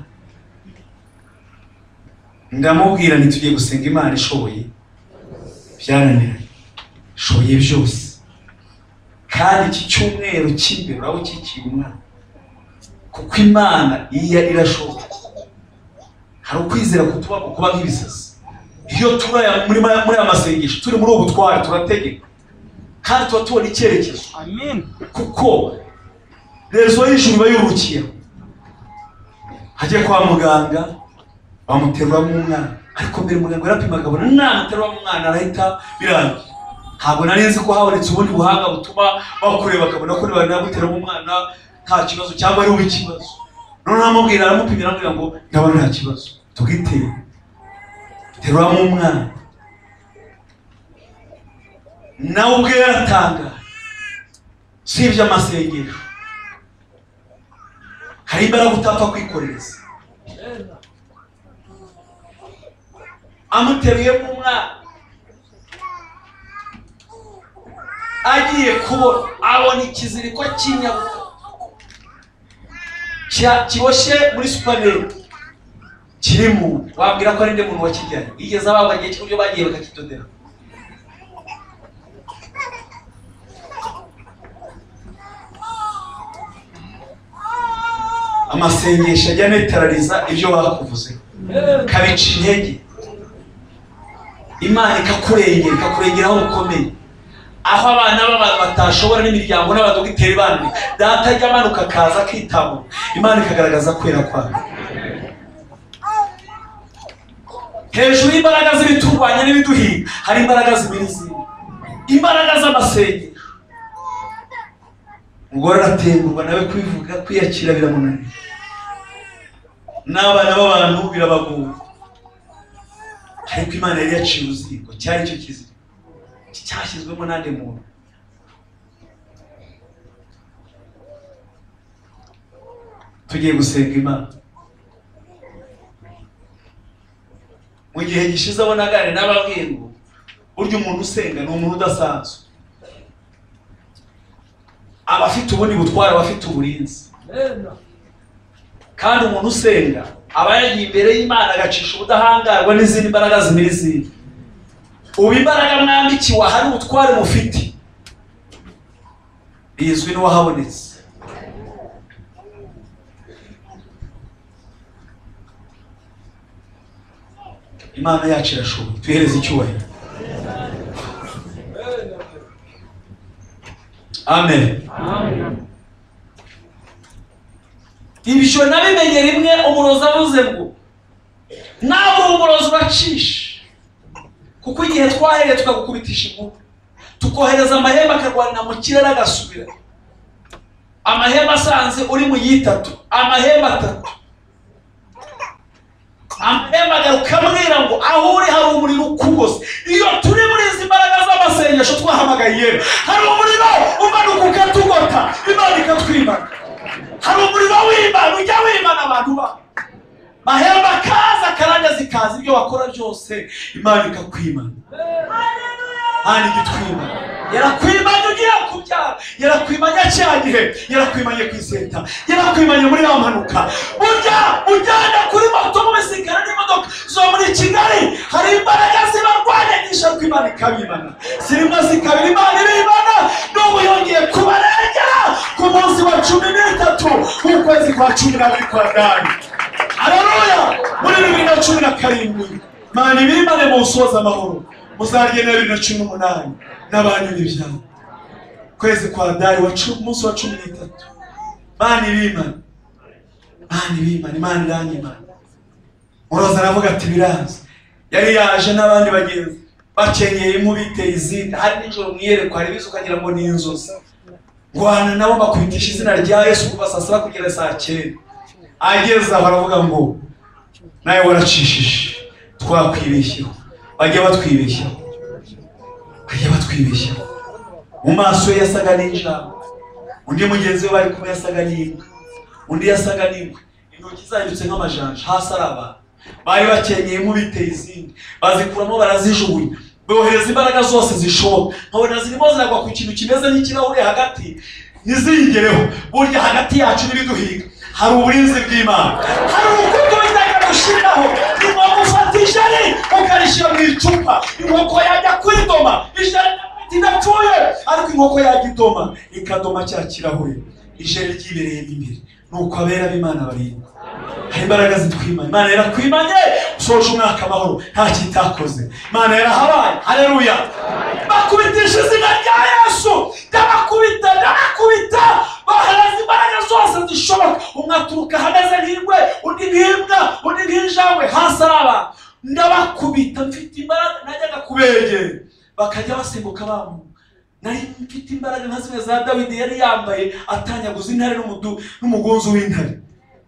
ndamubwira ntitugiye gusenga imana ishoboye. Byaraniranye ishoboye byose. Kandi iki cyumweru cy'imbere uraba ukikiye umwana. Kuko imana iyo irashoboye. Hari ukwizera kutuba kuba nk'ibisazi iyo turi muri aya masengesho turi muri ubu butware turategeka. Kandi tuba tubona icyerekezo. Kuko rezo y'ijuru iba yurukiye. Ajya kwa muganga bamuteruramo umwana ariko mbere muganga yarapimaga abona namuteruramo umwana arahita birangiye ntabwo nari nzi ko habonetse ubundi buhanga butuma bakureba bakabona ko niba naguteramo umwana nta kibazo cyangwa ari ube ikibazo noneho amubwira aramupimira aramubwira ngo ndabona nta kibazo. Tugitere. Teruramo umwana nawe ubwe yaratangaye si iby'amasengesho hari imbaraga utapfa kwikoreza. Amuteruyemo umwana agiye kubona. Abona ikiziriko cy'inyabutatu kiboshye muri supanete kiri mu nda wabwira ko ari nde muntu wakijyanye yigeze abagwa igihe cy'uburyo bagiye bakakidodera amasengesho ajya anetarariza ibyo bakuvuze. Kabica intege. Imana ikakurengera ikakurengera aho ukomeye aho abana b'abantu batashobora n'imiryango n'abadogiteri bandi data ajya amanuka akaza akitabura imana ikagaragaza kwera kwayo. Hejuru y'imbaraga z'ibiturwanya n'ibiduhinga hari imbaraga zibiri zindi imbaraga z'amasengesho umugore aratengurwa nawe kwivuga kwiyakira biramunanira. N'abana b'abantu birabagora ariko imana yari yaciye uruzingo cyari cyo kizima. Cyashyizwemo n'andi muntu. Tugiye gusenga imana mu gihe gishize abona gare n'ababwiye ngo burya umuntu usenga ni umuntu udasanzwe. Aba afite ubundi butware aba afite uburinzi. Kandi umuntu usenga aba yagiye imbere y'imana agacisha ubudahangarwa n'izindi mbaraga zimira izindi ubu imbaraga mwambikiwe hari ubutware mufite bizwi n'uwahabonetse. Imana yacu irashoboye. Tuhereze icyubahiro. Amen. Ibyo nabimenye rimwe umurozi avuze ngo ntabwo umurozi uracisha. Kuko igihe twahereye tukagukubitisha inkuba tukohereza amahembe akarwanira mu kirere agasubira. Amahembe asanze uri mu yitatu. Amahembe atatu. Amahembe agaruka ambwira ngo aho uri hari umuriro ukugose iyo turi muri izi mbaraga z'amasengesho twahamagaye. Yewe hari umuriro umanuka ukatugota. Imana ikatwimana. Hari umuriro w'imana ujya wimana abantu ba. Mahembe akaza akaranya zikaza ibyo wakora byose. Imana ikakwimana. Hano igitwimana yarakwimanye ugiye kubyara yarakwimanye cya gihe yarakwimanye ku iseta yarakwimanye muri ya mpanuka. Burya ujyana kuri moto mu bisikana n'imodoka. Zo muri kigali hari imbaraga zibarwanya nyinshi ariko imana ikabimana zirimo zikabira imana ibimana. N'ubu yongeye kubarengera ku munsi wa cumi n'itatu w'ukwezi kwa cumi n'abiri kwa dani. Haleluya! Muri bibiri na cumi na karindwi. Mana ibimane mu nsoza amahoro muzagenda bibiri na cumi n'umunani n'abanyu n'ibyabo kwezi kwa cumi umunsi wa cumi n'itatu. Mani bimana mani bimana imana iranyimana muroza aravuga ati biranze. Yari yaje n'abandi bagenzi. Bakenyeye impu biteye izindi. Hari nijoro mwiyerekwa hari ibizi ukagira ngo ni inzozi. Rwana nabo bakwitisha izina rya yesu kuva saa saba kugera saa cyenda. Ageze aho aravuga ngo nawe waracishije. Twakwibeshyeho bajya batwibeshyaho bajya batwibeshyaho mu maso ye yasaga n'injangwe. Undi mugenzi we bari kumwe yasaga n'imbwa undi yasaga n'imbwa intoki zahindutse nk'amajanja. Hasi ari abantu. Bari bakenyeye nk'ubiteye izindi. Bazikuramo barazijugunya bohereza imbaraga zose zishoboka nkabona zirimo ziragwa ku kintu kimeze nk'ikirahure hagati. Ntiziyigereho. Burya hagati yacu n'ibiduhiga hari uburinzi bw'imana. Hari urukundo w'indagara ushyiriraho inkoko ufata ijari ukarishyira mu icupa. Inkoko yajya kwidoma. Idapfuye ariko inkoko yajya idoma. Ikadoma cya kirahure. Ijari ryibereyemo imbere. Nuko abera b'imana barindwi. Hari imbaraga zitwimanye. Imana yarakwimanye usoje umwaka amahoro. Nta kitakoze. Imana yarahabaye. Hareruya bakubitisha izina rya yesu. Ndabakubita ndabakubita. Baharaza imbaraga zose zishoboka. Umwe aturuka ahagaze nk'ingwe undi nk'imbwa undi nk'injangwe. Hasi ari abantu ndabakubita mfite imbaraga najyaga kubegera. Bakajya basimbuka bamu. Nari mfite imbaraga nka zimwe za dawidi yari yambaye atanyaguza intare n'umugunzu w'intare.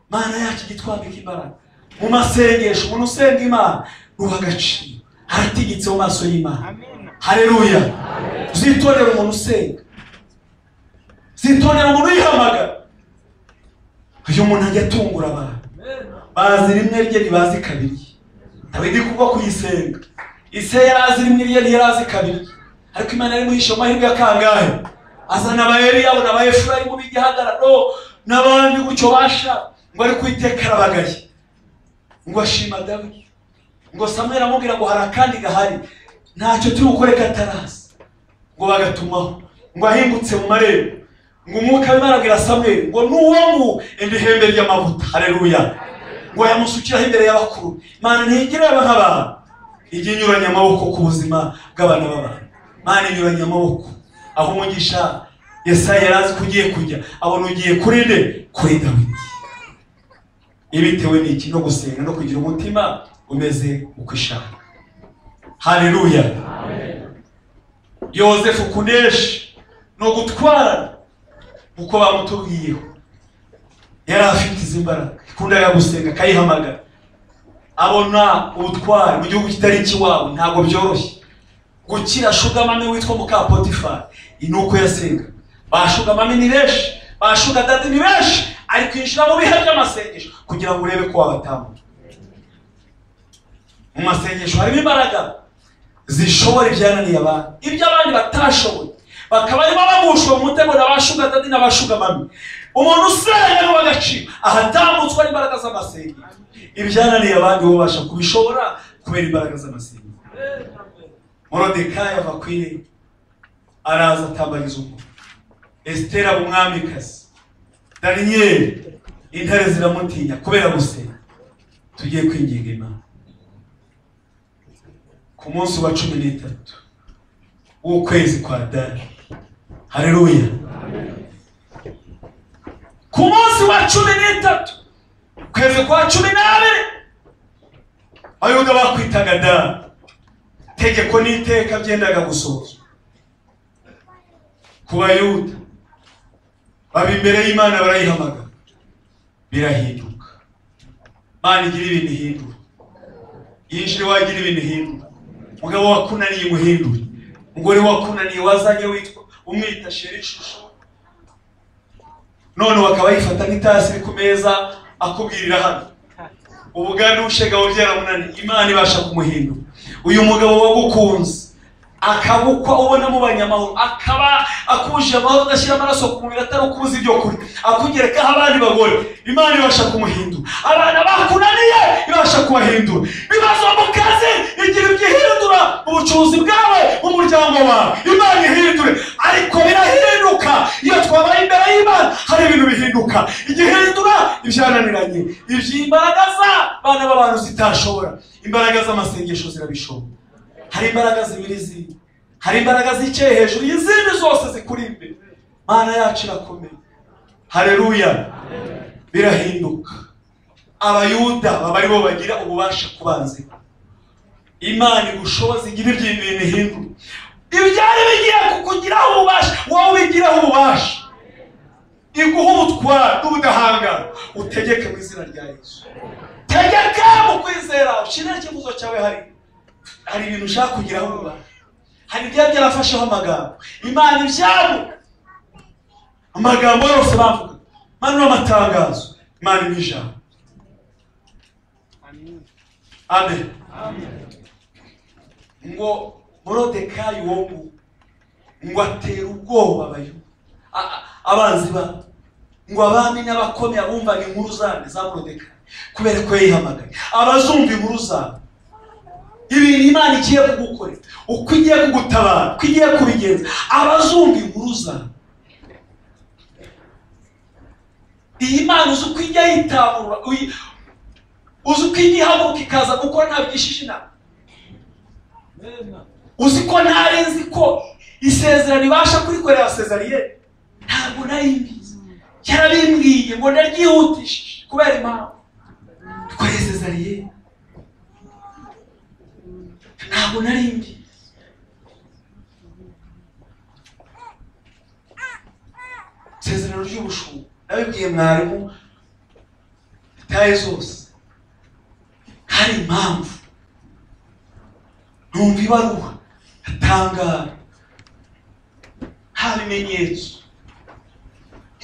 Mana yacu igitwambika imbaraga. Mu masengesho umuntu usenga imana ruha agaciro. Haratigitse mu maso y'imana. Hareruya uzitondera umuntu usenga. Zitonera umuntu uyihamagara. Uyu muntu ajya atungura abantu. Bazi rimwe rye ntibazi kabiri dawidi kubwo kuyisenga ise yari azi rimwe rye ntiyari azi kabiri. Ariko imana yari muhishe mu mahirwe ya kangahe azana abayeri yabo n'abayefurayimu b'igihagararo n'abandi gutyo basha ngo ari kwiteka arabagaye. Ngo ashima dawidi. Ngo samweli amubwira ngo hari akandi gahari. Ntacyo turi bukore kataraza ngo bagatumaho. Ngo ahingutse mu marembo. Ngo umwuka w'imana abwira samweli ngo n'uwo mu indi hembe ry'amavuta. Hareruya ngo yamusukiraho imbere y'abakuru. Imana ntigire aba nk'abantu. Ijya inyuranya amaboko ku buzima bw'abana b'abantu. Imana inyuranya amaboko. Aho umugisha yesaya yari azi ko ugiye kujya abona ugiye kuri nde? Kuri dawidi. Ibitewe n'iki? No gusenga no kugira umutima umeze uko ishaka haleluya. Yozefu kunesha no gutwara uko bamutubwiyeho. Yari afite izi mbaraga. Yakundaga gusenga akayihamagara abona ubutwari mu gihugu kitari ikiwabo ntabwo byoroshye. Gukira shugamami witwa mukapotifari ni uko yasenga. Ba shugamami ni benshi ba shugadadi ni benshi ari kwinjira mu bihe by'amasengesho kugira ngo urebe ko wabatambura mu masengesho harimo imbaraga zishobora ibyananiye abantu. Ibyo abandi batashoboye. Bakaba barimo bagushwa mu mutego na ba shugadadi na ba shugamami umuntu usenga ni uw'agaciro. Ahatambutswa n'imbaraga z'amasengesho ibyananiye abandi bo babasha kubishobora kubera imbaraga z'amasengesho morodekayi ava ku irembo araza atambariza umuntu. Esitera umwamikazi daniyeli intare ziramutinya kubera gusenga tugiye kwinginga imana. Ku munsi wa cumi n'itatu w'ukwezi kwa dani. Hareruya ku munsi wa cumi n'itatu. Ukwezi kwa cumi n'abiri. Abayuda bakwitaga dani tegeko n'iteka byendaga gusozwa ku bayuda baba imbere y'imana barayihamagara. Birahinduka. Mana igira ibintu ihindura. Yinjire wagira ibintu ihindura. Umugabo wakunaniye umuhindure umugore wakunaniye wazanye witwa umwita sheri ishusho none bakaba yifata nk'itasi iri ku meza akubwirira hano. Ubugande ushega byaramunaniye imana ibasha kumuhindura uyu mugabo wagukunze. Akabukwa ubona mu banyamahoro. Akaba akuje amahoro adashyira amaraso ku mubiri atari ukubuza ibyo kurya. Akugerekaho abandi bagore. Imana ibasha kumuhindura. Abana bakunaniye ibasha kubahindura. Ibibazo mu kazi igira ibyo ihindura mu bucuruzi bwawe mu muryango wawe. Imana ihindure. Ariko birahinduka. Iyo twabaye imbere y'imana hari ibintu bihinduka. Igihindura ibyananiranye. Iby'imbaraga z'abana b'abantu zitashobora. Imbaraga z'amasengesho zirabishobora. Hari imbaraga zibiri zindi hari imbaraga zicaye hejuru y'izindi zose zikuri imbere mana yacu irakomeye. Hareruya birahinduka. Abayuda baba aribo bagira ububasha kubanza imana ubushobozi igira ibyo ibintu bihindura ibyari bigiye kukugiraho ububasha. Wowe ubigiraho ububasha. Iguha ubutwari n'ubudahangarwa utegeke mu izina rya yesu. Tegeka mu kwizera. Ushyire ikibazo cyawe hari hari ibintu ushaka kugiraho ububasha hari ibyaba byarafasheho amagambo. Imana ibyabo. Amagambo yose bavuga mano n'amatangazo imana ni ijambo. Amen. Ngo morodekayi wo ngo atera ubwoba abayuda abanzi ba ngo abami n'abakomeye abumvaga inkuru zandi za morodekayi. Kubera ko yayihamagaye. Abazumva inkuru zabo ibintu imana igiye kugukorera. Uko igiye kugutabara uko igiye kubigenza. Abazumva inkuru zawe. Iyi mana uzi uko ijya yitamura uyi- uzi uko ijya ihaguruka ikaza gukora nta byishije inama uzi ko ntari nzi ko isezerano ibasha kurikorera sezariye ntabwo nari mbizi yarabimbwiye ngo ndaryihutishije kubera impamvu. Ikoreye sezariye ntabwo nari mbizi isezerano ry'ubushumba nabibwiye mwarimu detaye zose hari impamvu numva ibaruwa atangara nta bimenyetso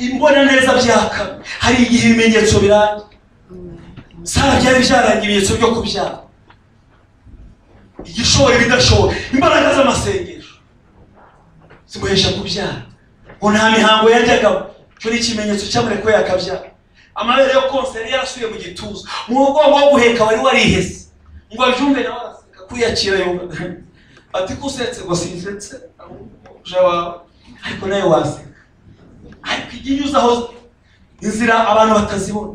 imbona neza byaka hari igihe ibimenyetso birangira sara byari byarangiye ibimenyetso byo kubyara igishobora ibidashobora imbaraga z'amasengesho. Zimuhesha kubyara ngo nta mihango yajyagamo icyo ni ikimenyetso cyamurekuye akabyara amabere yo konsa yari yarasuye mu gituza. Mu mugongo wo guheka wari warihese. Ngo abyumve nawe araseka kwiyakira yumva. (laughs) Ati ko usetse ngo sinsetse wawe ariko nawe waseka. Ariko igihe unyuze aho inzira abantu batazibona.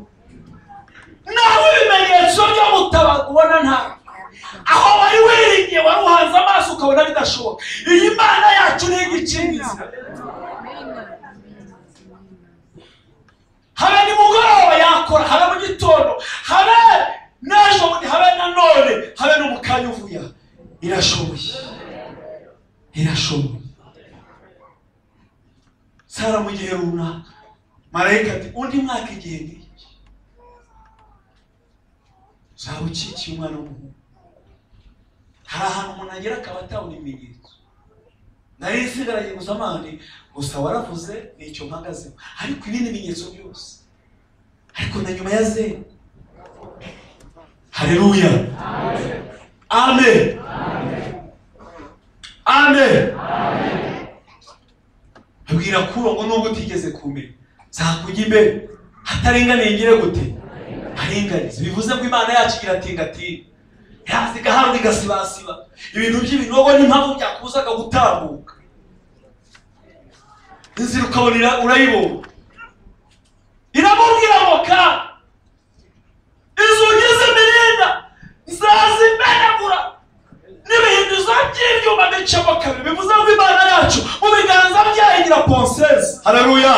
Nawe ibimenyetso byo gutaba ubona nta aho wari wiringiye wari uhanze amaso ukabona bidashoboka. Iyi mana yacu ni igikingiza habe nimugoroba yakora habe mu gitondo habe n'ejo bundi habe na none habe n'umukanya uvuya. Irashoboye. Irashoboye. Sara mu gihe runaka. Marayika ati undi mwaka igihe ngiki uzaba ukikiye umwana w'umuhungu hari ahantu umuntu agera akaba atabona ibimenyetso nari nsigaranye gusa amande gusa waravuze nicyo mpagazeho ariko ibi ni ibimenyetso byose. Ariko na nyuma ya zeru haleluya. Amen. Amen. Abwira kuba ngo nubwo utigeze kumenya zakujya imbere hataringaniye ngire gute? Haringanize bivuze ko imana yacu igira tingatinga yazi igahanga igasibasiba ibintu by'ibinogo n'impamvu byakubuzaga gutambuka. Inzira ukabona urayibona iramubwira ngo ka inzugi z'imirinda nzazimenagura n'ibihinduzo by'ibyuma bicamo kabiri bivuze ngo imana yacu mu biganza byayo igira ponseze haleluya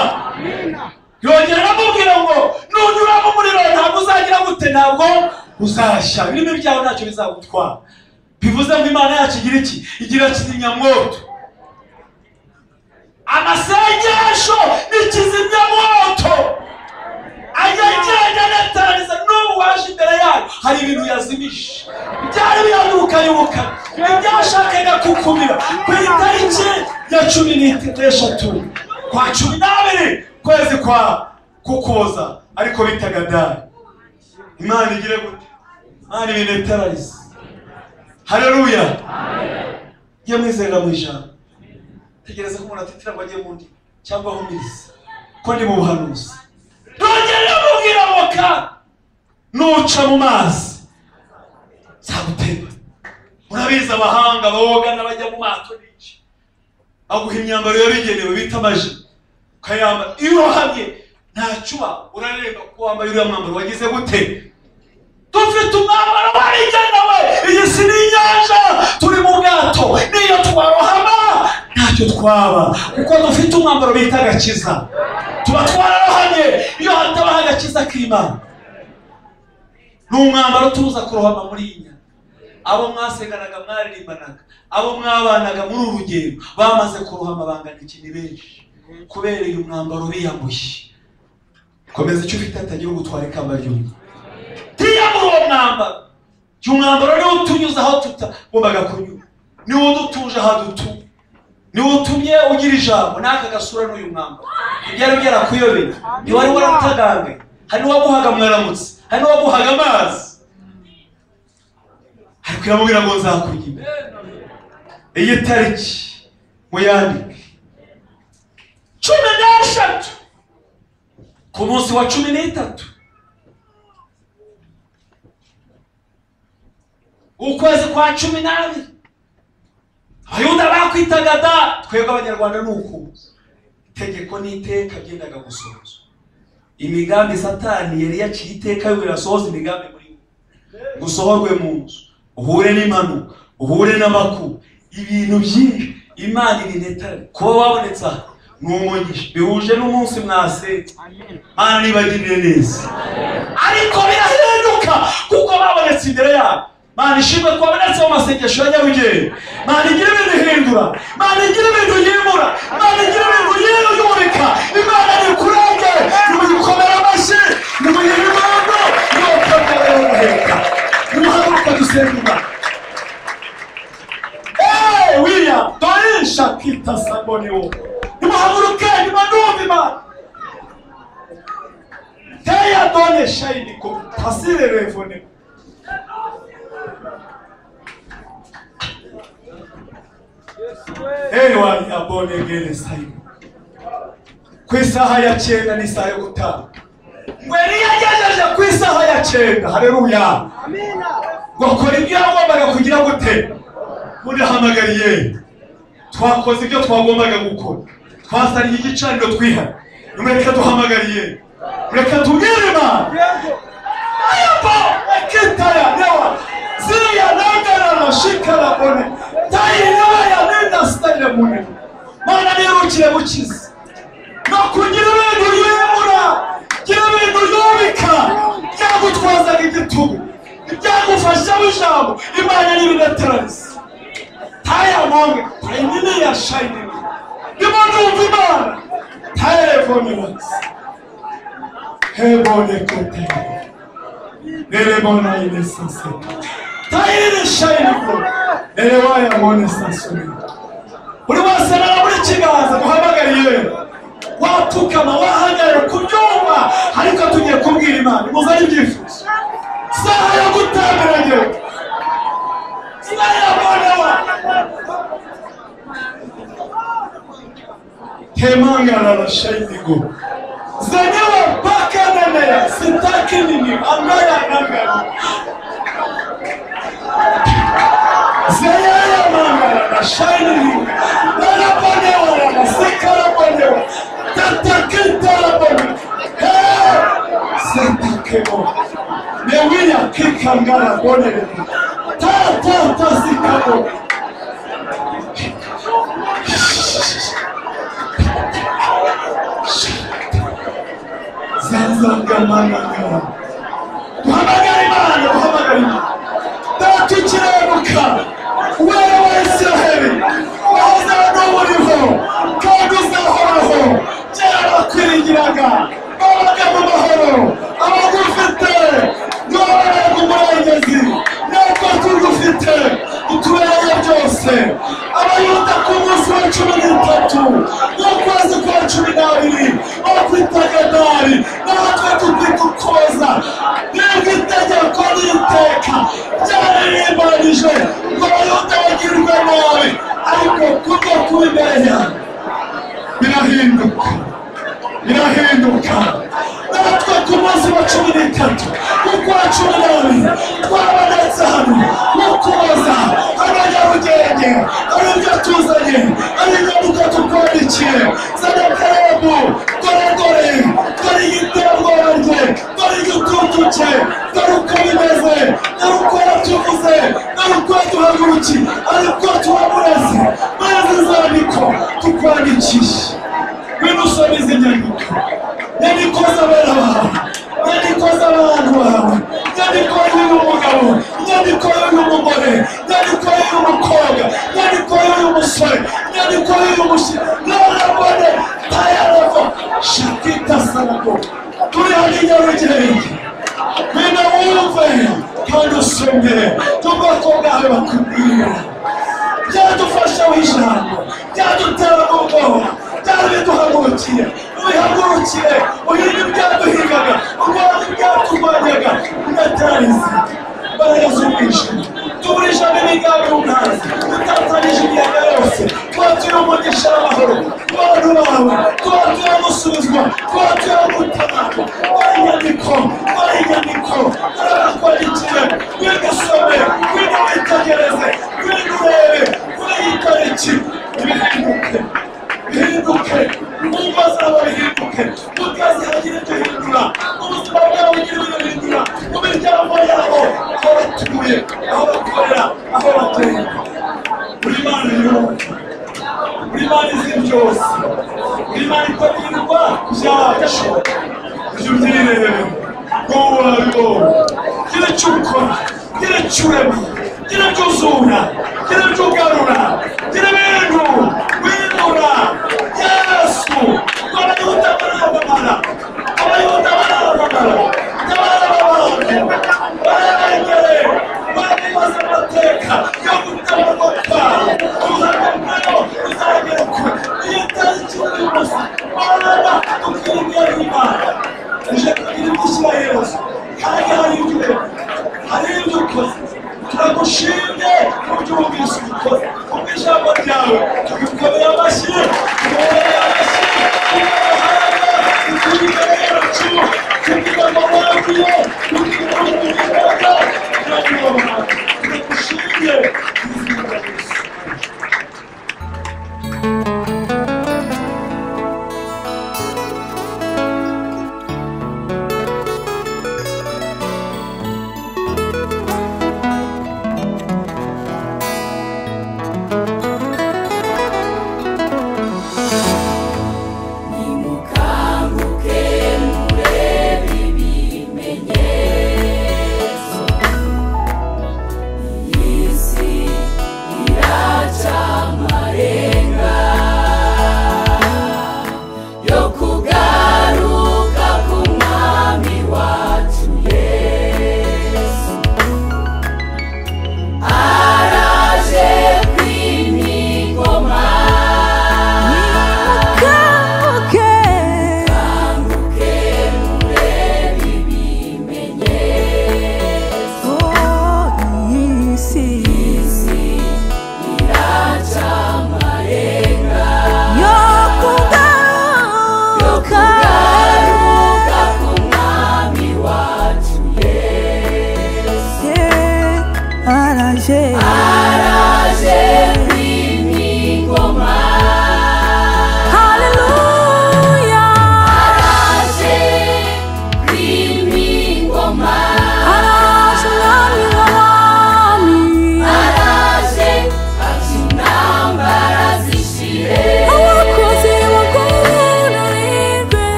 yongera aramubwira ngo nunyuramo umuriro ntabwo uzagira gute ntabwo uzashya ibirimi byawe ntacyo bizagutwara. Bivuze ngo imana yacu igira iki igira kizimyamwoto. Amasengesho ni kizimyamwoto. Ajya agenda anatariza n'ubu waje imbere yayo hari ibintu yazimije. Byari bihagurukanye ibyashakaga kukumira. Ku itariki ya cumi n'eshatu kwa cumi n'abiri kwezi kwa kukuza ariko bitaga dari imana igire gute imana ibintu itarariza hareruya njye mwizera ijambo tegereza ko umuntu atitira ngo ajye mundi. Cyangwa ahumirize ko ndi mu buhanuzi nongere mubwira voka nuca mu mazi nzagutema murabizi abahanga boga n'abajya mu mato n'iki aguha imyambaro yabigenewe bita amaji ukayambara iyo urohamye ntacuba uraremba ko wambaye uriya mwambaro wagize gute dufite umwambaro wabigenewe iyi si ni inyanja turi mu bwato. Niyo twarohama ntacyo twaba. Kuko dufite umwambaro bita agakiza tuba twararohamye iyo hatabaho agakiza k'imana ni umwambaro tuza kurohama muri iyi nyanja abo mwasenganaga mwaririmbanaga abo mwabanaga muri uru rugendo. Bamaze kurohama bangana iki ni benshi. Kubera uyu mwambaro biyambuye komeza icyo ufite hatagira ugutwara ikamba ry'undi tiyambura uwo mwambaro uyu mwambaro niwo utunyuze aho tutagombaga kunyura niwo udutuje aho dutuye niwo utumye ugira ijambo n'aka gasura n'uyu mwambaro ibyari byarakuyobeye ntiwari waratagangaye hari n'uwaguhaga mwaramutse. Hari n'uwaguhaga amazi. Ariko iramubwira ngo nzakurya iyi tariki muyandike. Cumi n'eshatu. Ku munsi wa cumi n'itatu. Ukwezi kwa cumi n'abiri. Abayuda bakwitaga da? Twebwe abanyarwanda ni ukuza itegeko n'iteka byendaga gusohozwa imigambi satani yari yaciye iteka yo birasohoza imigambi muri we gusohorwe mu nzu. Uhure n'impanuka. Uhure n'amakuba ibintu byinshi. Imana ibinetare. Kuba wabonetse aha. Ni umugisha bihuje n'umunsi mwasetse mana nibagirire neza ariko birahinduka kuko babonetse imbere yabo. Mana ishimwe kwa wabonetse mu masengesho ya nyarugenge. Mana igira ibintu ihindura. Mana igira ibintu yimura mana igira ibintu yiyubika imana nikurenge nimuyikomera amashyi. Nimuyihe impundu nimukomere umuheka nimuhaguruke dusenga imana eee William, doisha kita saboni wo. Nimuhaguruke nimanumva imana. Teya donesha ini ko pasire revone. Hey wali abone gele. Ku isaha ya cyenda n'isaha yo gutaha ngo yari yagejeje ku isaha ya cyenda hareruya ngo akora ibyo yagombaga kugira gute. Mudahamagariye. Twakoze ibyo twagombaga gukora. Twasariye igicaniro twiha. Nimureke duhamagariye. Mureke tubwire imana. Akitaya newa si yanangana amashikala bone ya nenda sitayire mune mana birukire bukize ni ukugira ibintu yimura gira ibintu yubika byagutwazaga igitugu ibyagufashamo ijambo imana n'ibineterarisi tayamonge tayinini yashayinini ndimo numva imana tayevomiransi hebone kote neremona inesaseka tayirisha yiniko rero wayabone sansoni buri wese rero muri kiganza duhamagariye watukama wahagarara kubyumva ariko tugiye kubwira imana imuzanye ibyifuzo saha yo gutambirage saha yabonewa hemangarara shayinigo zenyewe mpaka neneya sitaki nini. Ambaye anangara Seyama na shine Bana pane wala na sekara pane wala Tata kintara pane Hey Senta kemo Newiya kikangara bone Ta ta ta sikamo Zanzanga mananga Muhammad Imam Muhammad Imam Ta kichira sikabo zanzangamanagara duhamagara imana duhamagara imana data ukiranuka wera wa isiraheli wahozeho n'uburiho kandi uzahoraho kera bakwiringiraga babaga mu mahoro abagufite ntiwabaye ku murengezi ntabwo tugufite utubereye byose abayuda ku munsi wa cumi n'itatu n'ukwezi kwa cumi n'abiri bakwitaga nabi natwe tukwita ukoza ni bwo itegeko n'iteka ryaririmbanije ngo abayuda bagirwe nabi ariko kubwo kuba imbere yawe birahinduka birahinduka natwe ku munsi wa cumi n'itatu ukwa cumi n'abiri twabonetse hano ukuboza abanyabugenge ari byo tuzanye ari ingaruka tukwandikiye zana karabu dore dore dore rye cye dore uko bimeze dore uko yatuvuze dore uko yaduhagurukiye ariko tuhamureze muri izi zandiko tukwandikishe ngwino usome izi nyandiko nyandiko z'abana bawe. Nyandiko z'abantu bawe. Nyandiko y'uyu mugabo nyandiko y'uyu mugore nyandiko y'uyu mukobwa nyandiko y'uyu musore nyandiko y'uyu mushyira narabone tayarava. Shakita sanago turi hano i nyarugenge ngwino wumve kandi usome n'ubwoko bwawe bakubwira byadufasha ijambo byadutera ubwoba byari biduhagurukiye ubihagurukire uhinde ibyaduhigaga urwanya ibyaturwanyaga ugatarize imbaraga z'umwijima tuburishamo imigambi y'umwanzi dutatanyije imiyaga yose tuba turi umugisha n'amahoro ku bantu bawe tuba turi gusubizwa tuba turi gutabara bari inyandiko bari inyandiko turabakwandikire ngwino usome ngwino witegereze ngwino urebe kuri iyi tariki ibihinduke bihinduke umva zaba bihinduke mu kazi hagira ibyo hindura mu buzima bwabo bugira ibyo bihindura mu miryango yabo aho batuye aho bakorera aho bateye buri mana yumva buri mana izi byose buri mana Kaç! Özür dilerim.